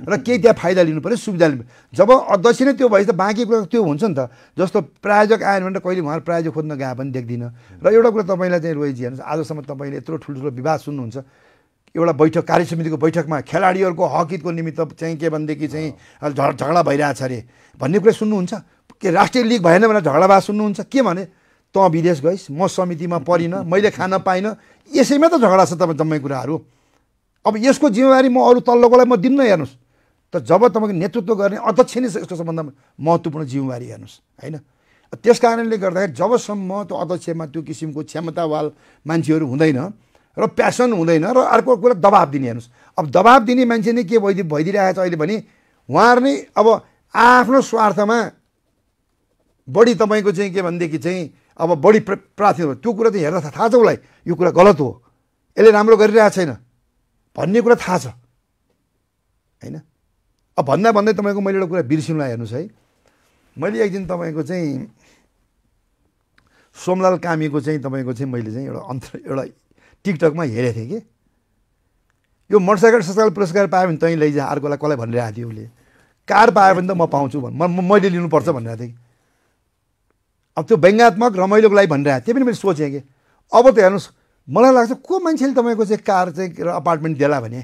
र केही त्यहाँ फाइदा लिनु पऱ्यो सुविधा लिनु जब अध्यक्ष नै त्यो भएपछि त बाँकी कुरा त्यो हुन्छ नि त। जस्तो प्रायोजक आएन भने त कहिले उहाँहरू प्रायोजक खोज्न गए पनि देख्दिनँ। र एउटा कुरा तपाईँलाई चाहिँ रोहितजी हेर्नुहोस् आजसम्म तपाईँले यत्रो ठुल्ठुलो विवाद सुन्नुहुन्छ। एउटा बैठक कार्य समितिको बैठकमा खेलाडीहरूको हक हितको निमित्त चाहिँ के भनेदेखि चाहिँ झ- झगडा भइरहेछ अरे भन्ने कुरा सुन्नुहुन्छ। के राष्ट्रिय लिग भएन भनेर झगडा भए सुन्नुहुन्छ? के भने तँ विदेश गइस् म समितिमा परिनँ मैले खान पाइनँ। यसैमा त झगडा छ तपाईँ जम्मै कुराहरू। अब यसको जिम्मेवारी म अरू तल्लोकोलाई म दिन्न हेर्नुहोस्। त जब तपाईँको नेतृत्व गर्ने अध्यक्ष नै यसको सबभन्दा महत्त्वपूर्ण जिम्मेवारी हेर्नुहोस् होइन? त्यस कारणले गर्दाखेरि जबसम्म त्यो अध्यक्षमा त्यो किसिमको क्षमतावाल मान्छेहरू हुँदैन र प्यासन हुँदैन र अर्को कुरा दबाब दिने हेर्नुहोस्। अब दबाब दिने मान्छे नै के भइदि भइदिइरहेको छ अहिले भने उहाँहरू नै अब आफ्नो स्वार्थमा बढी तपाईँको चाहिँ के भनेदेखि चाहिँ अब बढी प्र प्राथमिक त्यो कुरा चाहिँ हेर्दा थाहा छ उसलाई यो कुरा गलत हो। यसले राम्रो गरिरहेको छैन। भन्ने कुरा थाहा छ। होइन? अब भन्दा भन्दै तपाईँको मैले एउटा कुरा बिर्सिनुलाई हेर्नुहोस् है। मैले एक दिन तपाईँको चाहिँ सोमलाल कामीको चाहिँ तपाईँको चाहिँ मैले चाहिँ एउटा अन्तर एउटा टिकटकमा हेरेको थिएँ कि। यो मोटरसाइकल ससाइकल पुरस्कार पायो भने तैँ लैजा अर्कोलाई कसलाई भनिरहेको थियो उसले। कार पायो भने त म पाउँछु भन् मैले लिनुपर्छ भनिरहेको थिएँ कि। अब त्यो व्यङ्गात्मक रमाइलोको लागि भनिरहेको त्यो पनि मैले सोचेँ कि। अब त हेर्नुहोस् मलाई लाग्छ को मान्छेले तपाईँको चाहिँ कार चाहिँ र अपार्टमेन्ट देला भने?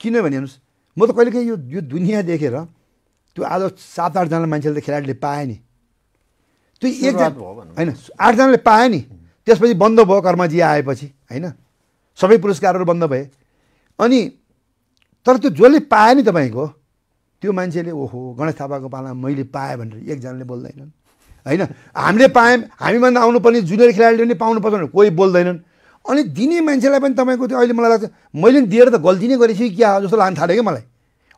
किनभने हेर्नुहोस् म त कहिले काहीँ यो यो दुनियाँ देखेर त्यो आज सात आठजना मान्छेले त खेलाडीले पाए नि। त्यो एकजना होइन आठजनाले पाए नि। त्यसपछि बन्द भयो कर्मजी आएपछि होइन? सबै पुरस्कारहरू बन्द भए। अनि तर त्यो जसले पाए नि तपाईँको त्यो मान्छेले ओहो गणेश थापाको पालामा मैले पाएँ भनेर एकजनाले बोल्दैनन्। होइन हामीले पायौँ हामीभन्दा आउनुपर्ने जुनियर खेलाडीले पनि पाउनुपर्छ भनेर कोही बोल्दैनन्। अनि दिने मान्छेलाई पनि तपाईँको त्यो अहिले मलाई लाग्छ मैले पनि दिएर त गल्ती नै गरेछु कि क्या जस्तो लाग्नु थाल्यो क्या मलाई।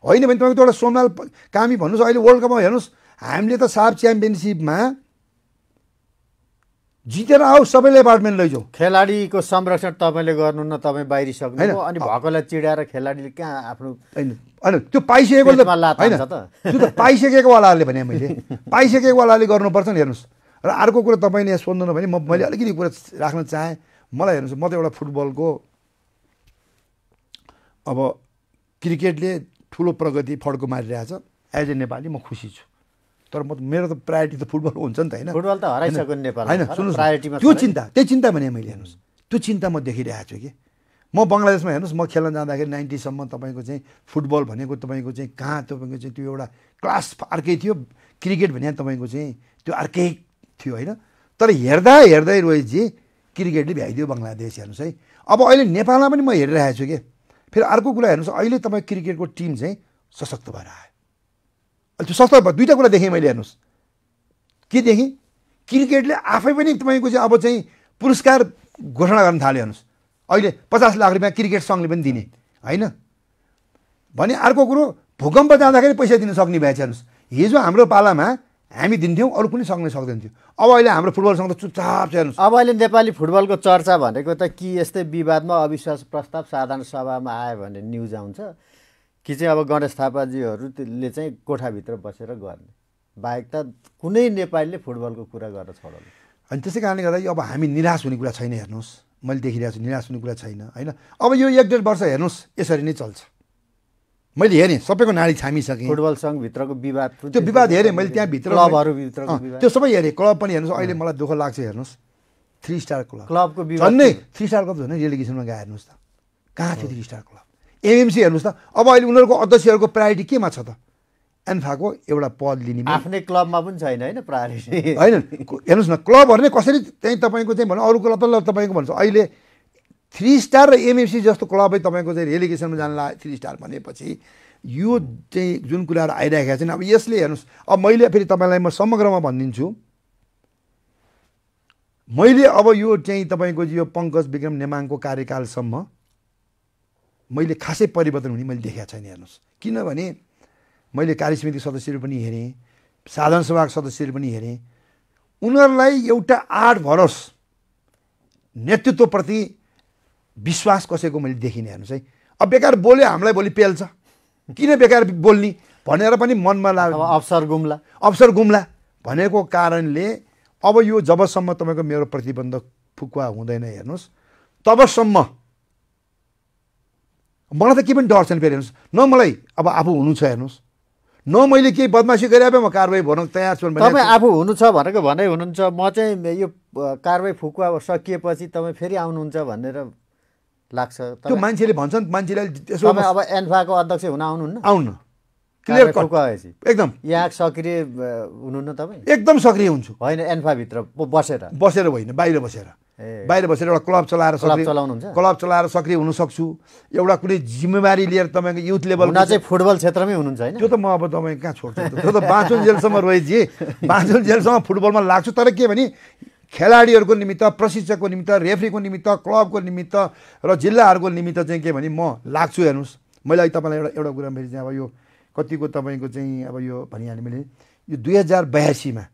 होइन भने तपाईँको एउटा सोमलाल कामी भन्नुहोस् अहिले वर्ल्ड कपमा हेर्नुहोस् हामीले त साफ च्याम्पियनसिपमा जितेर आऊ सबैले एपार्टमेन्ट लैजाऊ। खेलाडीको संरक्षण तपाईँले गर्नु न तपाईँ बाहिरी सक्नु अनि भएकोलाई चिडाएर खेलाडीले कहाँ आफ्नो होइन। होइन त्यो पाइसकेको होइन। त्यो त पाइसकेको वालाले भने मैले। पाइसकेको वालाले गर्नुपर्छ नि हेर्नुहोस्। र अर्को कुरा तपाईँले यहाँ सोध्नु भने म मैले अलिकति कुरा राख्न चाहेँ। मलाई हेर्नुहोस् म त एउटा फुटबलको अब क्रिकेटले ठुलो प्रगति फड्को मारिरहेछ। एज ए नेपाली म खुसी छु। तर म त मेरो त प्रायोरिटी त फुटबल हुन्छ नि त होइन? फुटबल त हराइसक्यो नेपाल होइन? सुन्नुहोस् त्यो। चिन्ता त्यही चिन्ता भने मैले हेर्नुहोस्। त्यो चिन्ता म देखिरहेको छु कि। म बङ्गलादेशमा हेर्नुहोस् म खेल्न जाँदाखेरि नाइन्टीसम्म तपाईँको चाहिँ फुटबल भनेको तपाईँको चाहिँ कहाँ तपाईँको चाहिँ त्यो एउटा क्लास अर्कै थियो। क्रिकेट भने तपाईँको चाहिँ त्यो अर्कै थियो होइन? तर हेर्दा हेर्दै रोहितजी क्रिकेटले भ्याइदियो बङ्गलादेश हेर्नुहोस् है अब अहिले नेपालमा पनि म हेरिरहेको छु कि? फेरि अर्को कुरा हेर्नुहोस् अहिले तपाईँ क्रिकेटको टिम चाहिँ सशक्त भएर आयो। अहिले त्यो सशक्त भयो दुइटा कुरा देखेँ मैले हेर्नुहोस्। के देखेँ? क्रिकेटले आफै पनि तपाईँको चाहिँ अब चाहिँ पुरस्कार घोषणा गर्न थाल्यो हेर्नुहोस्। अहिले पचास लाख रुपियाँ क्रिकेट सङ्घले पनि दिने होइन? भने अर्को कुरो भूकम्प जाँदाखेरि पैसा दिन सक्ने भएछ हेर्नुहोस्। हिजो हाम्रो पालामा हामी दिन्थ्यौँ अरू कुनै सक्ने सक्दैन थियो। अब अहिले हाम्रो फुटबल सङ्घ त चुपचाप छ हेर्नुहोस्। अब अहिले नेपाली फुटबलको चर्चा भनेको त कि यस्तै विवादमा अविश्वास प्रस्ताव साधारण सभामा आयो भने न्युज आउँछ। कि चाहिँ अब गणेश थापाजीहरूले चाहिँ कोठाभित्र बसेर गर्ने। बाहेक त कुनै नेपालीले फुटबलको कुरा गर्न छोडाउनु अनि त्यसै कारणले गर्दा अब हामी निराश हुने कुरा छैन हेर्नुहोस्। मैले देखिरहेको छु निराश हुने कुरा छैन होइन? अब यो एक डेढ वर्ष हेर्नुहोस् यसरी नै चल्छ। मैले हेरेँ सबैको नाडी छामिसकेँ। फुटबल सङ्घभित्रको विवाद त्यो विवाद हेरेँ मैले त्यहाँ भित्र क्लबहरूभित्रको अँ, विवाद। त्यो सबै हेरेँ क्लब पनि हेर्नुहोस् अहिले मलाई दुःख लाग्छ हेर्नुहोस्। थ्री स्टार क्लब क्लबको झन्नै थ्री स्टार क्लब झन् रेलिगेसनमा गए हेर्नुहोस् त। कहाँ थियो थ्री स्टार क्लब एमएमसी हेर्नुहोस् त। अब अहिले उनीहरूको अध्यक्षहरूको प्रायोरिटी केमा छ त? एन्फाको एउटा पद लिने आफ्नै क्लबमा पनि छैन होइन? प्रायोरिटी। होइन। हेर्नुहोस् न क्लबहरू नै कसरी चाहिँ तपाईँको चाहिँ भनौँ अरू क्लब त तपाईँको भन्छ। अहिले थ्री स्टार र एमएफसी जस्तो क्लबै तपाईँको चाहिँ रेलिगेसनमा जान ला थ्री स्टार भनेपछि यो चाहिँ जुन कुराहरू आइरहेका छन् अब यसले हेर्नुहोस् अब मैले फेरि तपाईँलाई म समग्रमा भनिदिन्छु। मैले अब यो चाहिँ तपाईँको यो पङ्कज विक्रम नेमाङको कार्यकालसम्म मैले खासै परिवर्तन हुने मैले देखेको छैन हेर्नुहोस्। किनभने मैले कार्यसमिति सदस्यहरू पनि हेरेँ साधारण सभाका सदस्यहरू पनि हेरेँ। उनीहरूलाई एउटा आठ भरोस नेतृत्वप्रति विश्वास कसैको मैले देखिनँ हेर्नुहोस् है। अब बेकार बोल्यो हामीलाई भोलि पेल्छ। किन बेकार बोल्ने? भनेर पनि मनमा अब लाग्यो अवसर गुम्ला। अवसर गुम्ला भनेको कारणले अब यो जबसम्म तपाईँको मेरो प्रतिबन्ध फुकुवा हुँदैन हेर्नुहोस् तबसम्म मलाई त के पनि डर छैन फेरि हेर्नुहोस्। न मलाई अब आफू हुनु छ हेर्नुहोस्। न मैले केही बदमासी गरे भए म कारवाही भर्न तयार छु भने तपाईँ आफू हुनु छ भनेको भनाइ हुनुहुन्छ म चाहिँ यो कारवाही फुकुवा सकिएपछि तपाईँ फेरि आउनुहुन्छ भनेर लाग्छ। त्यो मान्छेले भन्छन् तपाईँ अब एन्फाको अध्यक्ष हुन आउनुहुन्न। आउनु। क्लियर एकदम। यहाँ सक्रिय हुनुहुन्न तपाईँ? एकदम सक्रिय हुन्छु। होइन एन्फाभित्र बसेर। बसेर होइन बाहिर बसेर। बाहिर बसेर एउटा क्लब चलाएर क्लब सक्रिय चलाउनुहुन्छ? क्लब चलाएर सक्रिय हुन सक्छु एउटा कुनै जिम्मेवारी लिएर तपाईँको युथ लेभल चाहिँ फुटबल क्षेत्रमै हुनुहुन्छ होइन? त्यो त म अब तपाईँ कहाँ छोड्छु? त्यो त बाँचुन जेलसम्म रोहितजी। बाँचुन जेलसम्म फुटबलमा लाग्छु तर के भने खेलाडीहरूको निमित्त प्रशिक्षकको निमित्त रेफ्रीको निमित्त क्लबको निमित्त र जिल्लाहरूको निमित्त चाहिँ के भने म लाग्छु हेर्नुहोस्। मैले अहिले तपाईँलाई एउटा एउटा कुरा फेरि चाहिँ अब यो कतिको तपाईँको चाहिँ अब यो भनिहालेँ मैले। यो दुई हजार बयासीमा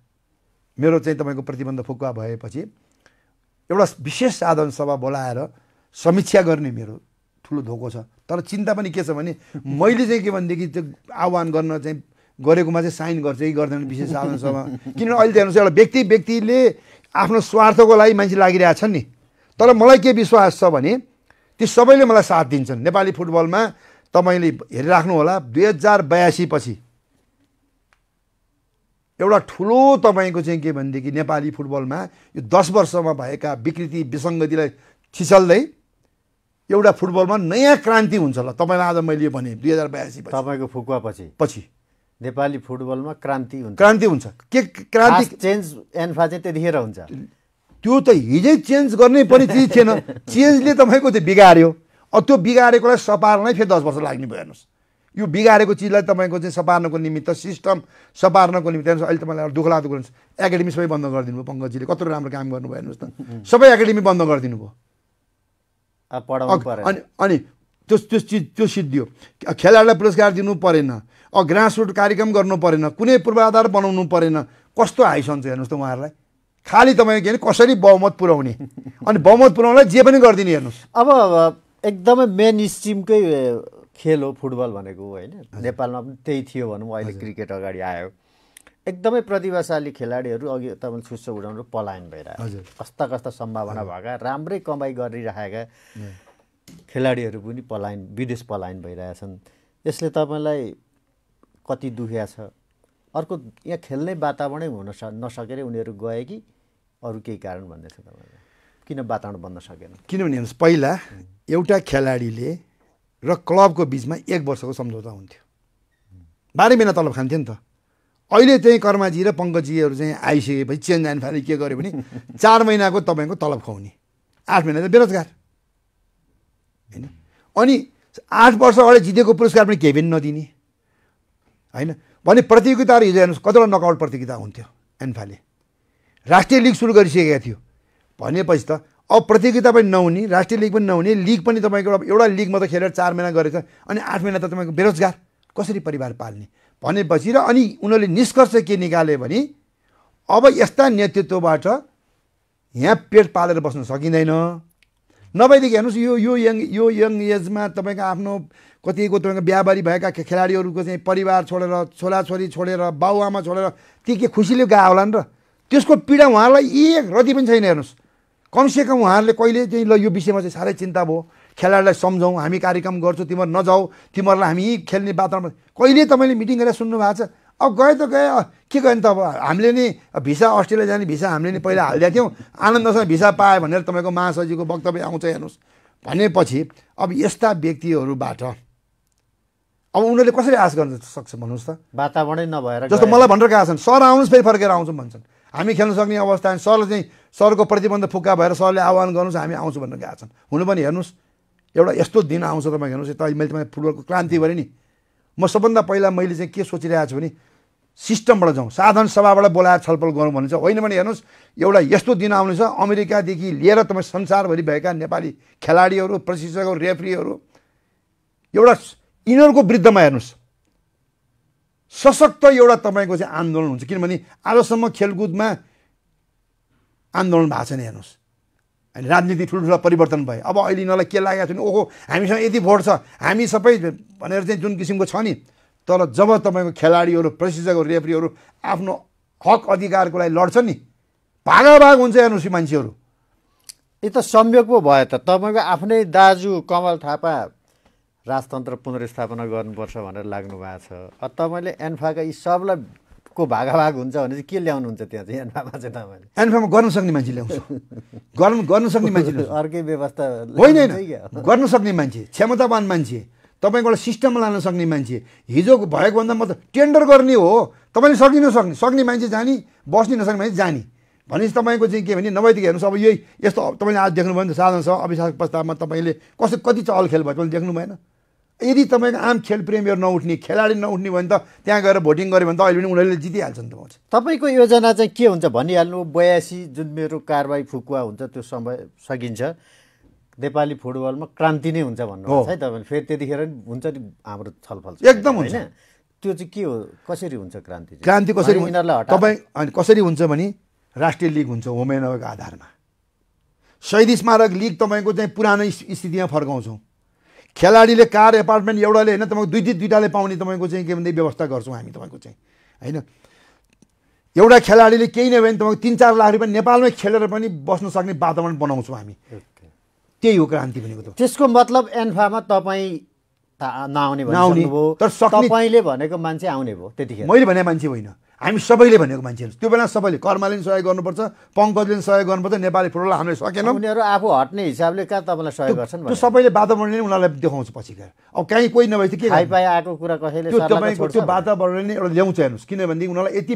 मेरो चाहिँ तपाईँको प्रतिबन्ध फुकुवा भएपछि एउटा विशेष साधन सभा बोलाएर समीक्षा गर्ने मेरो ठुलो धोको छ। तर चिन्ता पनि के छ भने मैले चाहिँ के भनेदेखि त्यो आह्वान गर्न चाहिँ गरेकोमा चाहिँ साइन गर्छ कि गर्दैन विशेष साधन सभा। किनभने अहिले त हेर्नुहोस् एउटा व्यक्ति व्यक्तिले आफ्नो स्वार्थको लागि मान्छे लागिरहेछन् नि। तर मलाई के विश्वास छ भने ती सबैले मलाई साथ दिन्छन्। नेपाली फुटबलमा तपाईँले हेरिराख्नु होला दुई हजार बयासी पछि एउटा ठुलो तपाईँको चाहिँ के भनेदेखि नेपाली फुटबलमा यो दस वर्षमा भएका विकृति विसङ्गतिलाई छिचल्दै एउटा फुटबलमा नयाँ क्रान्ति हुन्छ ल तपाईँलाई आज मैले भने दुई हजार बयासी पछि। तपाईँको फुकुवापछि। पछि। नेपाली फुटबलमा क्रान्ति हुन्छ। क्रान्ति हुन्छ। के क्रान्ति चेन्ज एन्फा चाहिँ त्यतिखेर हुन्छ। त्यो त हिजै चेन्ज गर्ने पनि चिज थिएन। चेन्जले तपाईँको त्यो बिगाऱ्यो अब त्यो बिगारेकोलाई सपार्नै फेरि दस वर्ष लाग्ने भयो हेर्नुहोस्। यो बिगारेको चिजलाई तपाईँको चाहिँ सपार्नको निमित्त सिस्टम सपार्नको निमित्त हेर्नुहोस्। अहिले तपाईँलाई दुःख लाग्दो कुरा एकाडेमी सबै बन्द गरिदिनु भयो पङ्कजीले। कत्रो राम्रो काम गर्नुभयो हेर्नुहोस् त। सबै एकाडेमी बन्द गरिदिनु भयो। अनि अनि त्यो त्यो चिज त्यो सिद्धियो। खेलाडीलाई पुरस्कार दिनु परेन। ग्रासरुट कार्यक्रम गर्नु परेन कुनै पूर्वाधार बनाउनु परेन। कस्तो हाइसन छ हेर्नुहोस् त उहाँहरूलाई। खालि तपाईँ के अरे कसरी बहुमत पुऱ्याउने अनि बहुमत पुऱ्याउनलाई जे पनि गरिदिने हेर्नुहोस्। अब एकदमै मेन स्ट्रिमकै खेल हो फुटबल भनेको होइन? नेपालमा पनि त्यही थियो भनौँ अहिले क्रिकेट अगाडि आयो। एकदमै प्रतिभाशाली खेलाडीहरू अघि तपाईँले सुस्स उडाउनु पलायन भइरहेको। कस्ता कस्ता सम्भावना भएका राम्रै कमाइ गरिरहेका खेलाडीहरू पनि पलायन विदेश पलायन भइरहेछन्। यसले तपाईँलाई कति दुख्या छ। अर्को यहाँ खेल्ने वातावरणै हुन स नसकेर उनीहरू गए कि अरू केही कारण भन्ने छ तपाईँलाई? किन वातावरण बन्न सकेन? किनभने हेर्नुहोस् पहिला एउटा खेलाडीले र क्लबको बिचमा एक वर्षको सम्झौता हुन्थ्यो। बाह्रै महिना तलब खान्थ्यो नि त। अहिले चाहिँ कर्माजी र पङ्कजीहरू चाहिँ आइसकेपछि चेन्ज जाने फाले के गर्यो भने चार महिनाको तपाईँको तलब खुवाउने। आठ महिना त बेरोजगार। होइन? अनि आठ वर्ष अगाडि जितेको पुरस्कार पनि केही पनि नदिने। होइन? भने प्रतियोगिताहरू हिजो हेर्नुहोस् कतिवटा नकआउट प्रतियोगिता हुन्थ्यो एन्फाले राष्ट्रिय लिग सुरु गरिसकेका थियो। भनेपछि त अब प्रतियोगिता पनि नहुने राष्ट्रिय लिग पनि नहुने लिग पनि तपाईँको एउटा एउटा लिग मात्रै खेलेर चार महिना गरेछ अनि आठ महिना त तपाईँको बेरोजगार कसरी परिवार पाल्ने? भनेपछि र अनि उनीहरूले निष्कर्ष के निकाले भने अब यस्ता नेतृत्वबाट यहाँ पेट पालेर बस्न सकिँदैन। नभएदेखि हेर्नुहोस् यो यो यङ यो यङ एजमा तपाईँको आफ्नो कतिको तपाईँको बिहाबारी भएका खेलाडीहरूको चाहिँ परिवार छोडेर छोराछोरी छोडेर बाउआमा छोडेर ती के खुसीले गएको होला नि र? त्यसको पीडा उहाँहरूलाई एक रति पनि छैन हेर्नुहोस्। कमसेकम उहाँहरूले कहिले चाहिँ ल यो विषयमा चाहिँ साह्रै चिन्ता भयो। खेलाडीलाई सम्झौँ हामी कार्यक्रम गर्छौँ तिमीहरू नजाऊ तिमीहरूलाई हामी खेल्ने वातावरण कहिले तपाईँले मिटिङ गरेर सुन्नु भएको छ? अब गए त गए। के गर्ने त अब? हामीले नि भिसा अस्ट्रेलिया जाने भिसा हामीले नि पहिला हालिदिएको थियौँ। आनन्दसँग भिसा पायो भनेर तपाईँको महासचिवको वक्तव्य आउँछ हेर्नुहोस्। भनेपछि अब यस्ता व्यक्तिहरूबाट अब उनीहरूले कसरी आश गर्न सक्छ भन्नुहोस् त? वातावरणै नभएर जस्तो। मलाई भनेर गएको छन्? सर आउनुहोस् फेरि फर्केर आउँछौँ भन्छन्। हामी खेल्न सक्ने अवस्था सरले चाहिँ सरको प्रतिबन्ध फुक्का भएर सरले आह्वान गर्नुहोस् हामी आउँछौँ भनेर गएको छन्। हुनु पनि हेर्नुहोस्। एउटा यस्तो दिन आउँछ तपाईँ हेर्नुहोस्। त मैले तपाईँ फुटबलको क्रान्ति गरेँ नि म सबभन्दा पहिला मैले चाहिँ के सोचिरहेको छु भने सिस्टमबाट जाउँ। साधारण सभाबाट बोलाएर छलफल गरौँ भन्ने छ। होइन भने हेर्नुहोस् एउटा यस्तो दिन आउनेछ अमेरिकादेखि लिएर तपाईँ संसारभरि भएका नेपाली खेलाडीहरू प्रशिक्षकहरू रेफ्रीहरू। एउटा यिनीहरूको विरुद्धमा हेर्नुहोस्। सशक्त एउटा तपाईँको चाहिँ आन्दोलन हुन्छ। किनभने आजसम्म खेलकुदमा आन्दोलन भएको छैन हेर्नुहोस्। अनि राजनीति ठुल्ठुला परिवर्तन भयो अब अहिले यिनीहरूलाई के लागेको छ भने ओहो हामीसँग यति भोट छ। हामी सबै भनेर चाहिँ जुन किसिमको छ नि तर जब तपाईँको खेलाडीहरू प्रशिक्षकहरू रेफ्रीहरू आफ्नो हक अधिकारको लागि लड्छन् नि भागाभाग हुन्छ हेर्नुहोस् यो मान्छेहरू। यो त संयोग पो भयो त। तपाईँको आफ्नै दाजु कमल थापा राजतन्त्र पुनर्स्थापना गर्नुपर्छ भनेर लाग्नु भएको छ। अब तपाईँले एन्फाका यी सबलाई को भागाभाग हुन्छ भने चाहिँ के ल्याउनुहुन्छ त्यहाँ चाहिँ? एन्फामा चाहिँ तपाईँले? एन्फामा गर्न सक्ने मान्छे ल्याउँछ। गर्न गर्न सक्ने मान्छे अर्कै व्यवस्था होइन? गर्न सक्ने मान्छे क्षमतावान मान्छे। तपाईँको एउटा सिस्टममा लान सक्ने मान्छे। हिजो भएको भन्दा म त टेन्डर गर्ने हो। तपाईँले सकिन सक्ने सक्ने मान्छे जाने बस्ने नसक्ने मान्छे जाने। भनेपछि तपाईँको चाहिँ के भने नभएदेखि हेर्नुहोस् अब यही यस्तो तपाईँले आज देख्नुभयो नि त साधनसँग अभिशासक प्रस्तावमा तपाईँले कसै कति चहलखेल भयो तपाईँले देख्नु भएन। यदि तपाईँको आम खेल प्रेमीहरू नउठ्ने खेलाडी नउठ्ने भने त त्यहाँ गएर भोटिङ गऱ्यो भने त अहिले पनि उनीहरूले जितिहाल्छ नि त चाहिँ तपाईँको योजना चाहिँ के हुन्छ भनिहाल्नु? बयासी जुन मेरो कारवाही फुकुवा हुन्छ त्यो समय सकिन्छ। नेपाली फुटबलमा क्रान्ति नै हुन्छ भन्नुहुन्छ है। तपाईँले फेरि त्यतिखेर हुन्छ नि हाम्रो छलफल एकदम हुन्छ। त्यो चाहिँ के हो? कसरी हुन्छ क्रान्ति? क्रान्ति कसरी तपाईँ अनि कसरी हुन्छ भने राष्ट्रिय लिग हुन्छ होमेनोको आधारमा। शहीद स्मारक लिग तपाईँको चाहिँ पुरानो स्थ- स्थितिमा फर्काउँछौँ। खेलाडीले कार एपार्टमेन्ट एउटाले होइन तपाईँको दुई दुई दुइटाले पाउने तपाईँको चाहिँ के भन्दै व्यवस्था गर्छौँ हामी तपाईँको चाहिँ। होइन? एउटा खेलाडीले केही नै भने तपाईँको तिन चार लाख रुपियाँ नेपालमै खेलेर पनि बस्न सक्ने वातावरण बनाउँछौँ हामी। त्यही हो क्रान्ति भनेको त। त्यसको मतलब एन्फामा तपाईँ नआउने भनिसक्नुभयो तर तपाईँले भनेको मान्छे आउने भयो त्यतिखेर। मैले भने मान्छे होइन। हामी सबैले भनेको मान्छेहरू। त्यो बेला सबैले कर्माले पनि सहयोग गर्नुपर्छ पङ्कजले पनि सहयोग गर्नुपर्छ नेपाली फुटबल हामीले सकेनौँ। उनीहरू आफू हट्ने हिसाबले कहाँ तपाईँलाई सहयोग गर्छन् त्यो सबैले वातावरणले उनीहरूलाई देखाउँछ पछि गएर अब कहीँ कोही नभए चाहिँ के खाइ गर्नु? पाइ आएको कुरा कसैले त्यो तपाईँको त्यो? वातावरणले एउटा ल्याउँछ हेर्नुहोस्। किनभनेदेखि उनीहरूलाई यति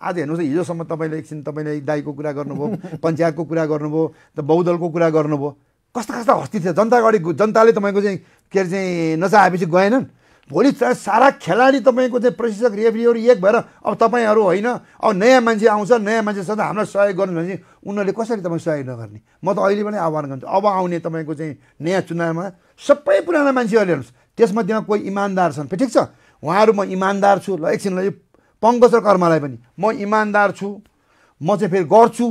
आज हेर्नुहोस् न हिजोसम्म तपाईँले एकछिन तपाईँले दाईको कुरा गर्नुभयो पञ्चायतको कुरा गर्नुभयो त बहुदलको कुरा गर्नुभयो। कस्ता कस्ता हस्ती थियो? जनता अगाडि जनताले तपाईँको चाहिँ के अरे चाहिँ नचाहेपछि गएनन्? भोलि सारा खेलाडी तपाईँको चाहिँ प्रशिक्षक रेफ्रीहरू एक भएर अब तपाईँहरू होइन अब नयाँ मान्छे आउँछ नयाँ मान्छे त हामीलाई सहयोग गर्नु भने उनीहरूले कसरी तपाईँ सहयोग नगर्ने? म त अहिले पनि आह्वान गर्छु। अब आउने तपाईँको चाहिँ नयाँ चुनावमा सबै पुराना मान्छेहरूले हेर्नुहोस्। त्यसमध्येमा कोही इमान्दार छन्। ठिक छ? उहाँहरू म इमान्दार छु। ल एकछिन ल यो पङ्कज र कर्मालाई पनि। म इमान्दार छु। म चाहिँ फेरि गर्छु।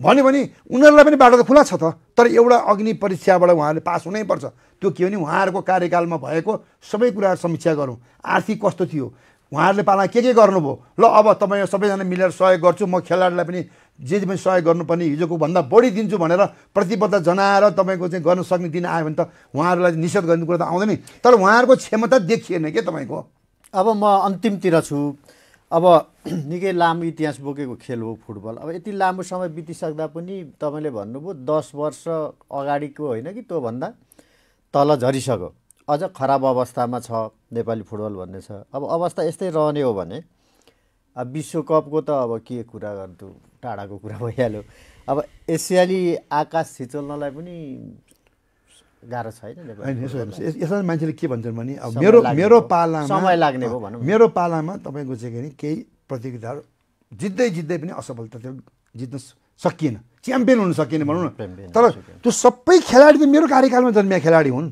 भन्यो भने उनीहरूलाई पनि बाटो त खुला छ त तर एउटा अग्नि परीक्षाबाट उहाँहरूले पास हुनैपर्छ त्यो के भने उहाँहरूको कार्यकालमा भएको सबै कुराहरू समीक्षा गरौँ। आर्थिक कस्तो थियो? उहाँहरूले पाला के के गर्नुभयो? ल अब तपाईँ सबैजना मिलेर सहयोग गर्छु म खेलाडीलाई पनि जे जे पनि सहयोग गर्नुपर्ने हिजोको भन्दा बढी दिन्छु भनेर प्रतिबद्ध जनाएर तपाईँको चाहिँ गर्न सक्ने दिन आयो भने त उहाँहरूलाई निषेध गर्ने कुरा त आउँदैन तर उहाँहरूको क्षमता देखिएन के तपाईँको? अब म अन्तिमतिर छु। अब निकै लामो इतिहास बोकेको खेल हो फुटबल। अब यति लामो समय बितिसक्दा पनि तपाईँले भन्नुभयो दस वर्ष अगाडिको होइन कि त्योभन्दा तल झरिसक्यो। अझ खराब अवस्थामा छ नेपाली फुटबल भन्ने छ। अब अवस्था यस्तै रहने हो भने अब विश्वकपको त अब के कुरा गर्नु टाढाको कुरा भइहाल्यो। अब एसियाली आकाश छिचोल्नलाई पनि गाह्रो छैन यसो हेर्नुहोस्। यसमा मान्छेले के भन्छन् भने अब मेरो मेरो। पालामा समय लाग्ने भयो भनौँ। मेरो पालामा तपाईँको चाहिँ के भने केही प्रतियोगिताहरू जित्दै जित्दै पनि असफलता थियो जित्न सकिएन। च्याम्पियन हुन सकिएन भनौँ न। तर त्यो सबै खेलाडी त मेरो कार्यकालमा जन्मिया खेलाडी हुन्।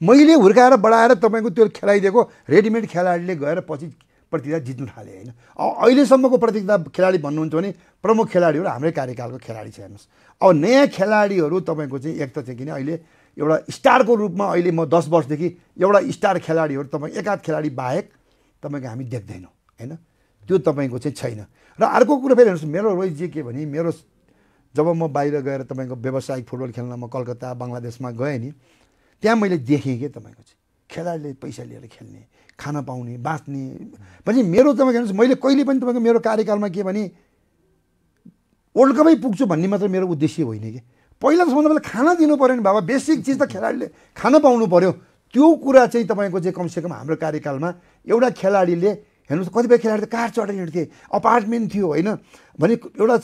मैले हुर्काएर बढाएर तपाईँको त्यो खेलाइदिएको रेडिमेड खेलाडीले गएर पछि प्रतियोगिता जित्नु थाले होइन। अब अहिलेसम्मको प्रतियोगिता खेलाडी भन्नुहुन्छ भने प्रमुख खेलाडीहरू हाम्रै कार्यकालको खेलाडी छ हेर्नुहोस्। अब नयाँ खेलाडीहरू तपाईँको चाहिँ एक त चाहिँ किन अहिले एउटा स्टारको रूपमा अहिले म दस वर्षदेखि एउटा स्टार खेलाडीहरू तपाईँ एकाध खेलाडी बाहेक तपाईँको हामी देख्दैनौँ होइन? त्यो तपाईँको चाहिँ छैन। र अर्को कुरो फेरि हेर्नुहोस् मेरो चाहिँ के भने मेरो जब म बाहिर गएर तपाईँको व्यावसायिक फुटबल खेल्न म कलकत्ता बङ्गलादेशमा गएँ नि त्यहाँ मैले देखेँ कि तपाईँको चाहिँ? खेलाडीले पैसा लिएर खेल्ने खान पाउने बाँच्ने। भने मेरो तपाईँको हेर्नुहोस् मैले कहिले पनि तपाईँको मेरो कार्यकालमा के भने वर्ल्ड कपै पुग्छु भन्ने मात्र मेरो उद्देश्य होइन कि? पहिला त सबभन्दा पहिला खाना दिनु पऱ्यो नि बाबा बेसिक चिज त खेलाडीले खान पाउनु पऱ्यो। त्यो कुरा चाहिँ तपाईँको चाहिँ कमसेकम हाम्रो कार्यकालमा एउटा खेलाडीले हेर्नुहोस् कतिपय खेलाडी त कार चढेर हिँड्थे अपार्टमेन्ट थियो होइन? भने एउटा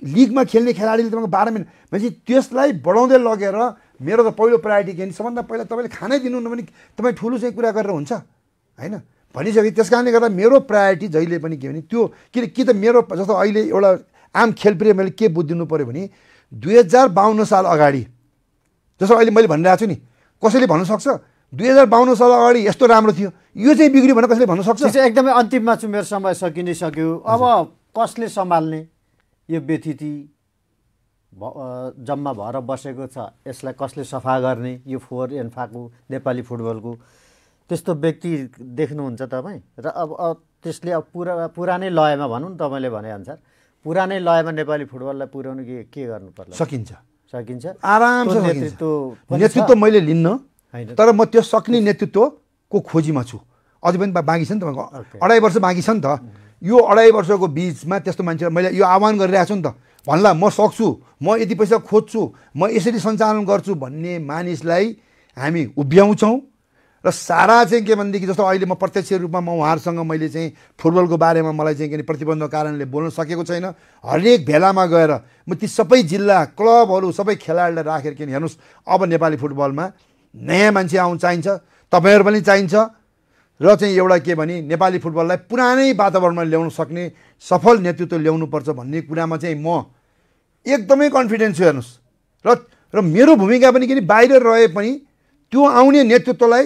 लिगमा खेल्ने खेलाडीले तपाईँको बाह्र मिनट भनेपछि त्यसलाई बढाउँदै लगेर मेरो त पहिलो प्रायोरिटी के भने सबभन्दा पहिला तपाईँले खानै दिनुहुन्न भने तपाईँ ठुलो चाहिँ कुरा गरेर हुन्छ होइन? भनिसके त्यस कारणले गर्दा मेरो प्रायोरिटी जहिले पनि के भने त्यो किन कि त मेरो जस्तो अहिले एउटा आम खेलप्रिय मैले के बुझिदिनु पऱ्यो भने दुई हजार बाहन्न साल अगाडि। जस्तो अहिले मैले भनिरहेको छु नि कसैले भन्न सक्छ? दुई हजार बाहन्न साल अगाडि यस्तो राम्रो थियो। यो चाहिँ बिग्रियो भनेर कसैले भन्न सक्छ? एकदमै अन्तिममा छु मेरो समय सकि नै सक्यो। अब कसले सम्हाल्ने यो व्यथिति जम्मा भएर बसेको छ यसलाई कसले सफा गर्ने? यो फोहोर एन्फाको नेपाली फुटबलको त्यस्तो व्यक्ति देख्नुहुन्छ तपाईँ? र अब अब त्यसले अब पुरा पुरानै लयमा भनौँ न तपाईँले भनेअनुसार। पुरानै लयमा नेपाली फुटबललाई पुर्याउनु के के गर्नु पर्ला सकिन्छ। सकिन्छ? आरामसे त्यो सकिन्छ। नेतृत्व। नेतृत्व मैले लिन्न होइन। तर म त्यो सक्ने नेतृत्वको खोजीमा छु। अझै पनि बाँकी छ नि तपाईँको। अढाई वर्ष बाँकी छ नि त। यो अढाई वर्षको बिचमा त्यस्तो मान्छे मैले यो आह्वान गरिरहेको छु नि त। भन्ला म सक्छु। म यति पैसा खोज्छु। म यसरी सञ्चालन गर्छु भन्ने मानिसलाई हामी उभ्याउँछौँ। र सारा चाहिँ के भनेदेखि जस्तो अहिले म प्रत्यक्ष रूपमा म उहाँहरूसँग मैले चाहिँ फुटबलको बारेमा मलाई चाहिँ के प्रतिबन्ध कारणले बोल्न सकेको छैन। हरेक भेलामा गएर म ती सबै जिल्ला क्लबहरू सबै खेलाडीलाई राखेर किन हेर्नुहोस् अब नेपाली फुटबलमा नयाँ मान्छे आउनु चाहिन्छ तपाईँहरू पनि चाहिन्छ र चाहिँ एउटा के भने नेपाली फुटबललाई पुरानै वातावरणमा ल्याउन सक्ने सफल नेतृत्व ल्याउनुपर्छ भन्ने कुरामा चाहिँ म एकदमै कन्फिडेन्स छु हेर्नुहोस् र र मेरो भूमिका पनि किन बाहिर रहे पनि त्यो आउने नेतृत्वलाई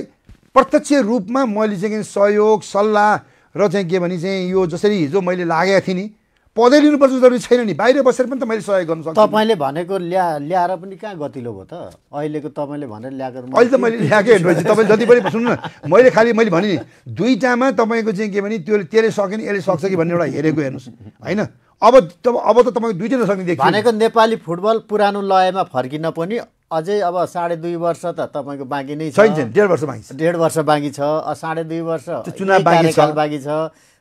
प्रत्यक्ष रूपमा मैले चाहिँ सहयोग सल्लाह र चाहिँ के भने चाहिँ यो जसरी हिजो मैले लागेको थिएँ नि पदै लिनुपर्छ जरुरी छैन नि। बाहिर बसेर पनि त मैले सहयोग गर्न सक्छु तपाईँले भनेको ल्या ल्याएर पनि कहाँ गतिलो भयो त? अहिलेको तपाईँले भनेर ल्याएको अहिले त मैले ल्याएकै हेर्नुहोस् तपाईँ जति पनि सुन्नु न मैले खालि मैले भने नि दुईवटामा तपाईँको चाहिँ के भने त्यो त्यसले सक्यो नि यसले सक्छ कि भन्ने एउटा हेरेको हेर्नुहोस् होइन? अब अब त तपाईँको दुइटै नसक्ने देखियो। भनेको नेपाली फुटबल पुरानो लयमा फर्किन पनि अझै अब साढे दुई वर्ष त तपाईँको बाँकी नै छैन डेढ वर्ष बाँकी छ। डेढ वर्ष बाँकी छ अ, साढे दुई वर्ष। चुनाव बाँकी छ। बाँकी छ।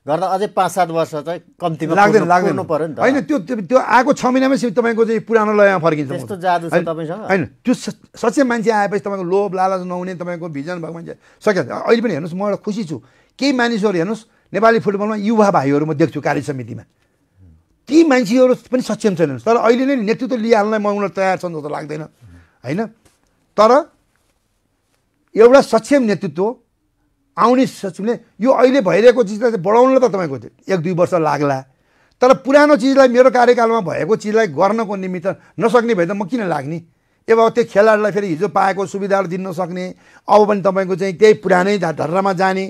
गर्दा अझै पाँच सात वर्ष चाहिँ कम्तीमा लाग्दैन लाग्दैन। पर्यो नि त। होइन त्यो त्यो आएको छ महिनामै तपाईँको चाहिँ पुरानो लयमा फर्किन्छ। त्यस्तो जादु छ तपाईँसँग? होइन त्यो स- सच्चै मान्छे आएपछि तपाईँको लोभ लालच नहुने तपाईँको भिजन भएको मान्छे। सक्यो अहिले पनि हेर्नुहोस् म एउटा खुसी छु। केही मानिसहरू हेर्नुहोस् नेपाली फुटबलमा युवा भाइहरू म देख्छु कार्य समितिमा। ती मान्छेहरू पनि सक्षम छैनन्। तर अहिले नै नेतृत्व लिइहाल्नलाई म उनीहरू तयार छन् जस्तो लाग्दैन। होइन? तर एउटा सक्षम नेतृत्व आउने सचिवले यो अहिले भइरहेको चिजलाई चाहिँ त तपाईँको एक दुई वर्ष लाग्ला। तर पुरानो चिजलाई मेरो कार्यकालमा भएको चिजलाई गर्नको निमित्त नसक्ने भए त म किन लाग्ने? अब त्यो खेलाडीलाई फेरि हिजो पाएको सुविधाहरू दिन नसक्ने अब पनि तपाईँको चाहिँ त्यही पुरानै धा- ढर्रामा जाने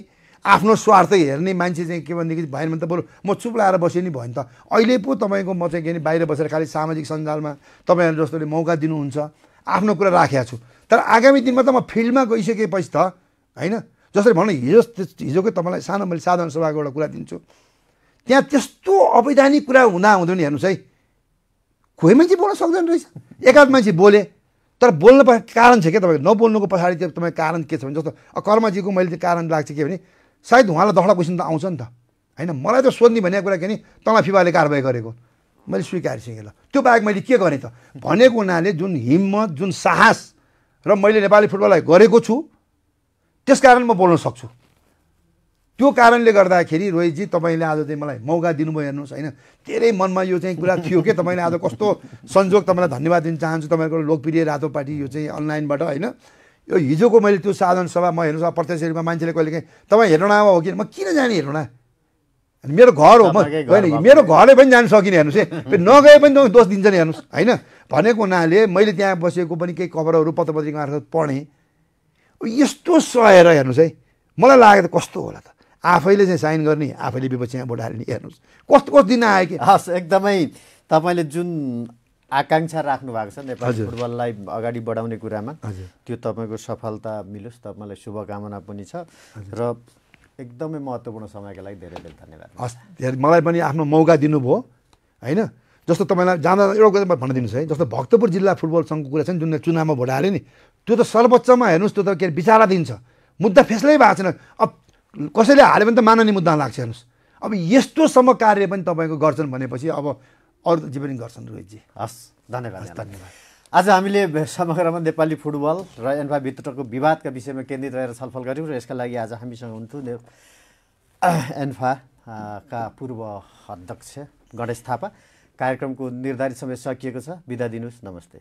आफ्नो स्वार्थ हेर्ने मान्छे चाहिँ के भनेदेखि भएन भने त बरु म चुप लाएर बसेँ नि भयो नि त। अहिले पो तपाईँको म चाहिँ के बाहिर बसेर खालि सामाजिक सञ्जालमा तपाईँहरू जस्तोले मौका दिनुहुन्छ। आफ्नो कुरा राखेको छु। तर आगामी दिनमा त म फिल्डमा गइसकेपछि त होइन? जसरी भनौँ हिजो हिजोकै तपाईँलाई सानो मैले साधारण सभाको एउटा कुरा दिन्छु। त्यहाँ त्यस्तो अवैधानिक कुरा हुँदा हुँदैन हेर्नुहोस् है। कोही मान्छे बोल्न सक्दैन रहेछ। एकाध मान्छे बोले तर बोल्न कारण छ क्या तपाईँको? नबोल्नुको पछाडि चाहिँ तपाईँको कारण के छ भने जस्तो कर्मजीको मैले चाहिँ कारण लाग्छ के भने सायद उहाँलाई दखडा क्वेसन त आउँछ नि त। होइन? मलाई त सोध्ने भनेको कुरा के नि तँलाई फिफाले कारवाही गरेको। मैले स्वीकारिसकेँ ल त्यो बाहेक मैले के गरेँ त? भनेको हुनाले जुन हिम्मत जुन साहस र मैले नेपाली फुटबललाई गरेको छु त्यसकारण म बोल्न सक्छु। त्यो कारणले गर्दाखेरि रोहितजी तपाईँले आज चाहिँ मलाई मौका दिनुभयो हेर्नुहोस् होइन? धेरै मनमा यो चाहिँ कुरा थियो कि? तपाईँले आज कस्तो संजोग तपाईँलाई धन्यवाद दिन चाहन्छु तपाईँको लोकप्रिय रातो पार्टी यो चाहिँ अनलाइनबाट होइन? यो हिजोको मैले त्यो साधन सभा म हेर्नुहोस् प्रत्यक्ष रूपमा मान्छेले कहिले काहीँ तपाईँ हेरोडा हो कि? म किन जाने हेरोडा अनि मेरो घर हो म घर होइन मेरो घरले पनि जानु सकिनँ हेर्नुहोस् है। नगए पनि तपाईँ दोष दिन्छ नि हेर्नुहोस्। होइन? भनेको हुनाले मैले त्यहाँ बसेको पनि केही खबरहरू पत्र पत्रिका मार्फत पढेँ यस्तो सहेर हेर्नुहोस् है। मलाई लाग्यो त कस्तो होला त? आफैले चाहिँ साइन गर्ने आफैले विपक्षीमा भोट हाल्ने हेर्नुहोस्। कस्तो कस्तो दिन आयो कि? हस् एकदमै तपाईँले जुन आकाङ्क्षा राख्नु भएको छ नेपाली। फुटबललाई अगाडि बढाउने कुरामा। त्यो तपाईँको सफलता मिलोस्। तपाईँलाई शुभकामना पनि छ। र एकदमै महत्त्वपूर्ण समयको लागि धेरै धेरै धन्यवाद। हस् धेरै- मलाई पनि आफ्नो मौका दिनुभयो होइन? जस्तो तपाईँलाई जाँदा एउटा कुरा म भनिदिनुहोस् है जस्तो भक्तपुर जिल्ला फुटबल सङ्घको कुरा छ नि जुन चुनावमा भोट हाल्यो नि त्यो त सर्वोच्चमा हेर्नुहोस् त्यो त के अरे विचाराधीन छ मुद्दा फेसलै भएको छैन। अब कसैले हाल्यो भने त माननीय मुद्दा लाग्छ हेर्नुहोस्। अब यस्तोसम्म कार्य पनि तपाईँको गर्छन् भनेपछि अब अरू जे पनि गर्छन् रोहितजी। हस् धन्यवाद। धन्यवाद। आज हामीले समग्रमा नेपाली फुटबल र एन्फा भित्रको विवादका विषयमा केन्द्रित रहेर छलफल गऱ्यौँ र यसका लागि आज हामीसँग हुन्थ्यो एन्फा का पूर्व अध्यक्ष गणेश थापा। कार्यक्रमको निर्धारित समय सकिएको छ। बिदा दिनुहोस्। नमस्ते।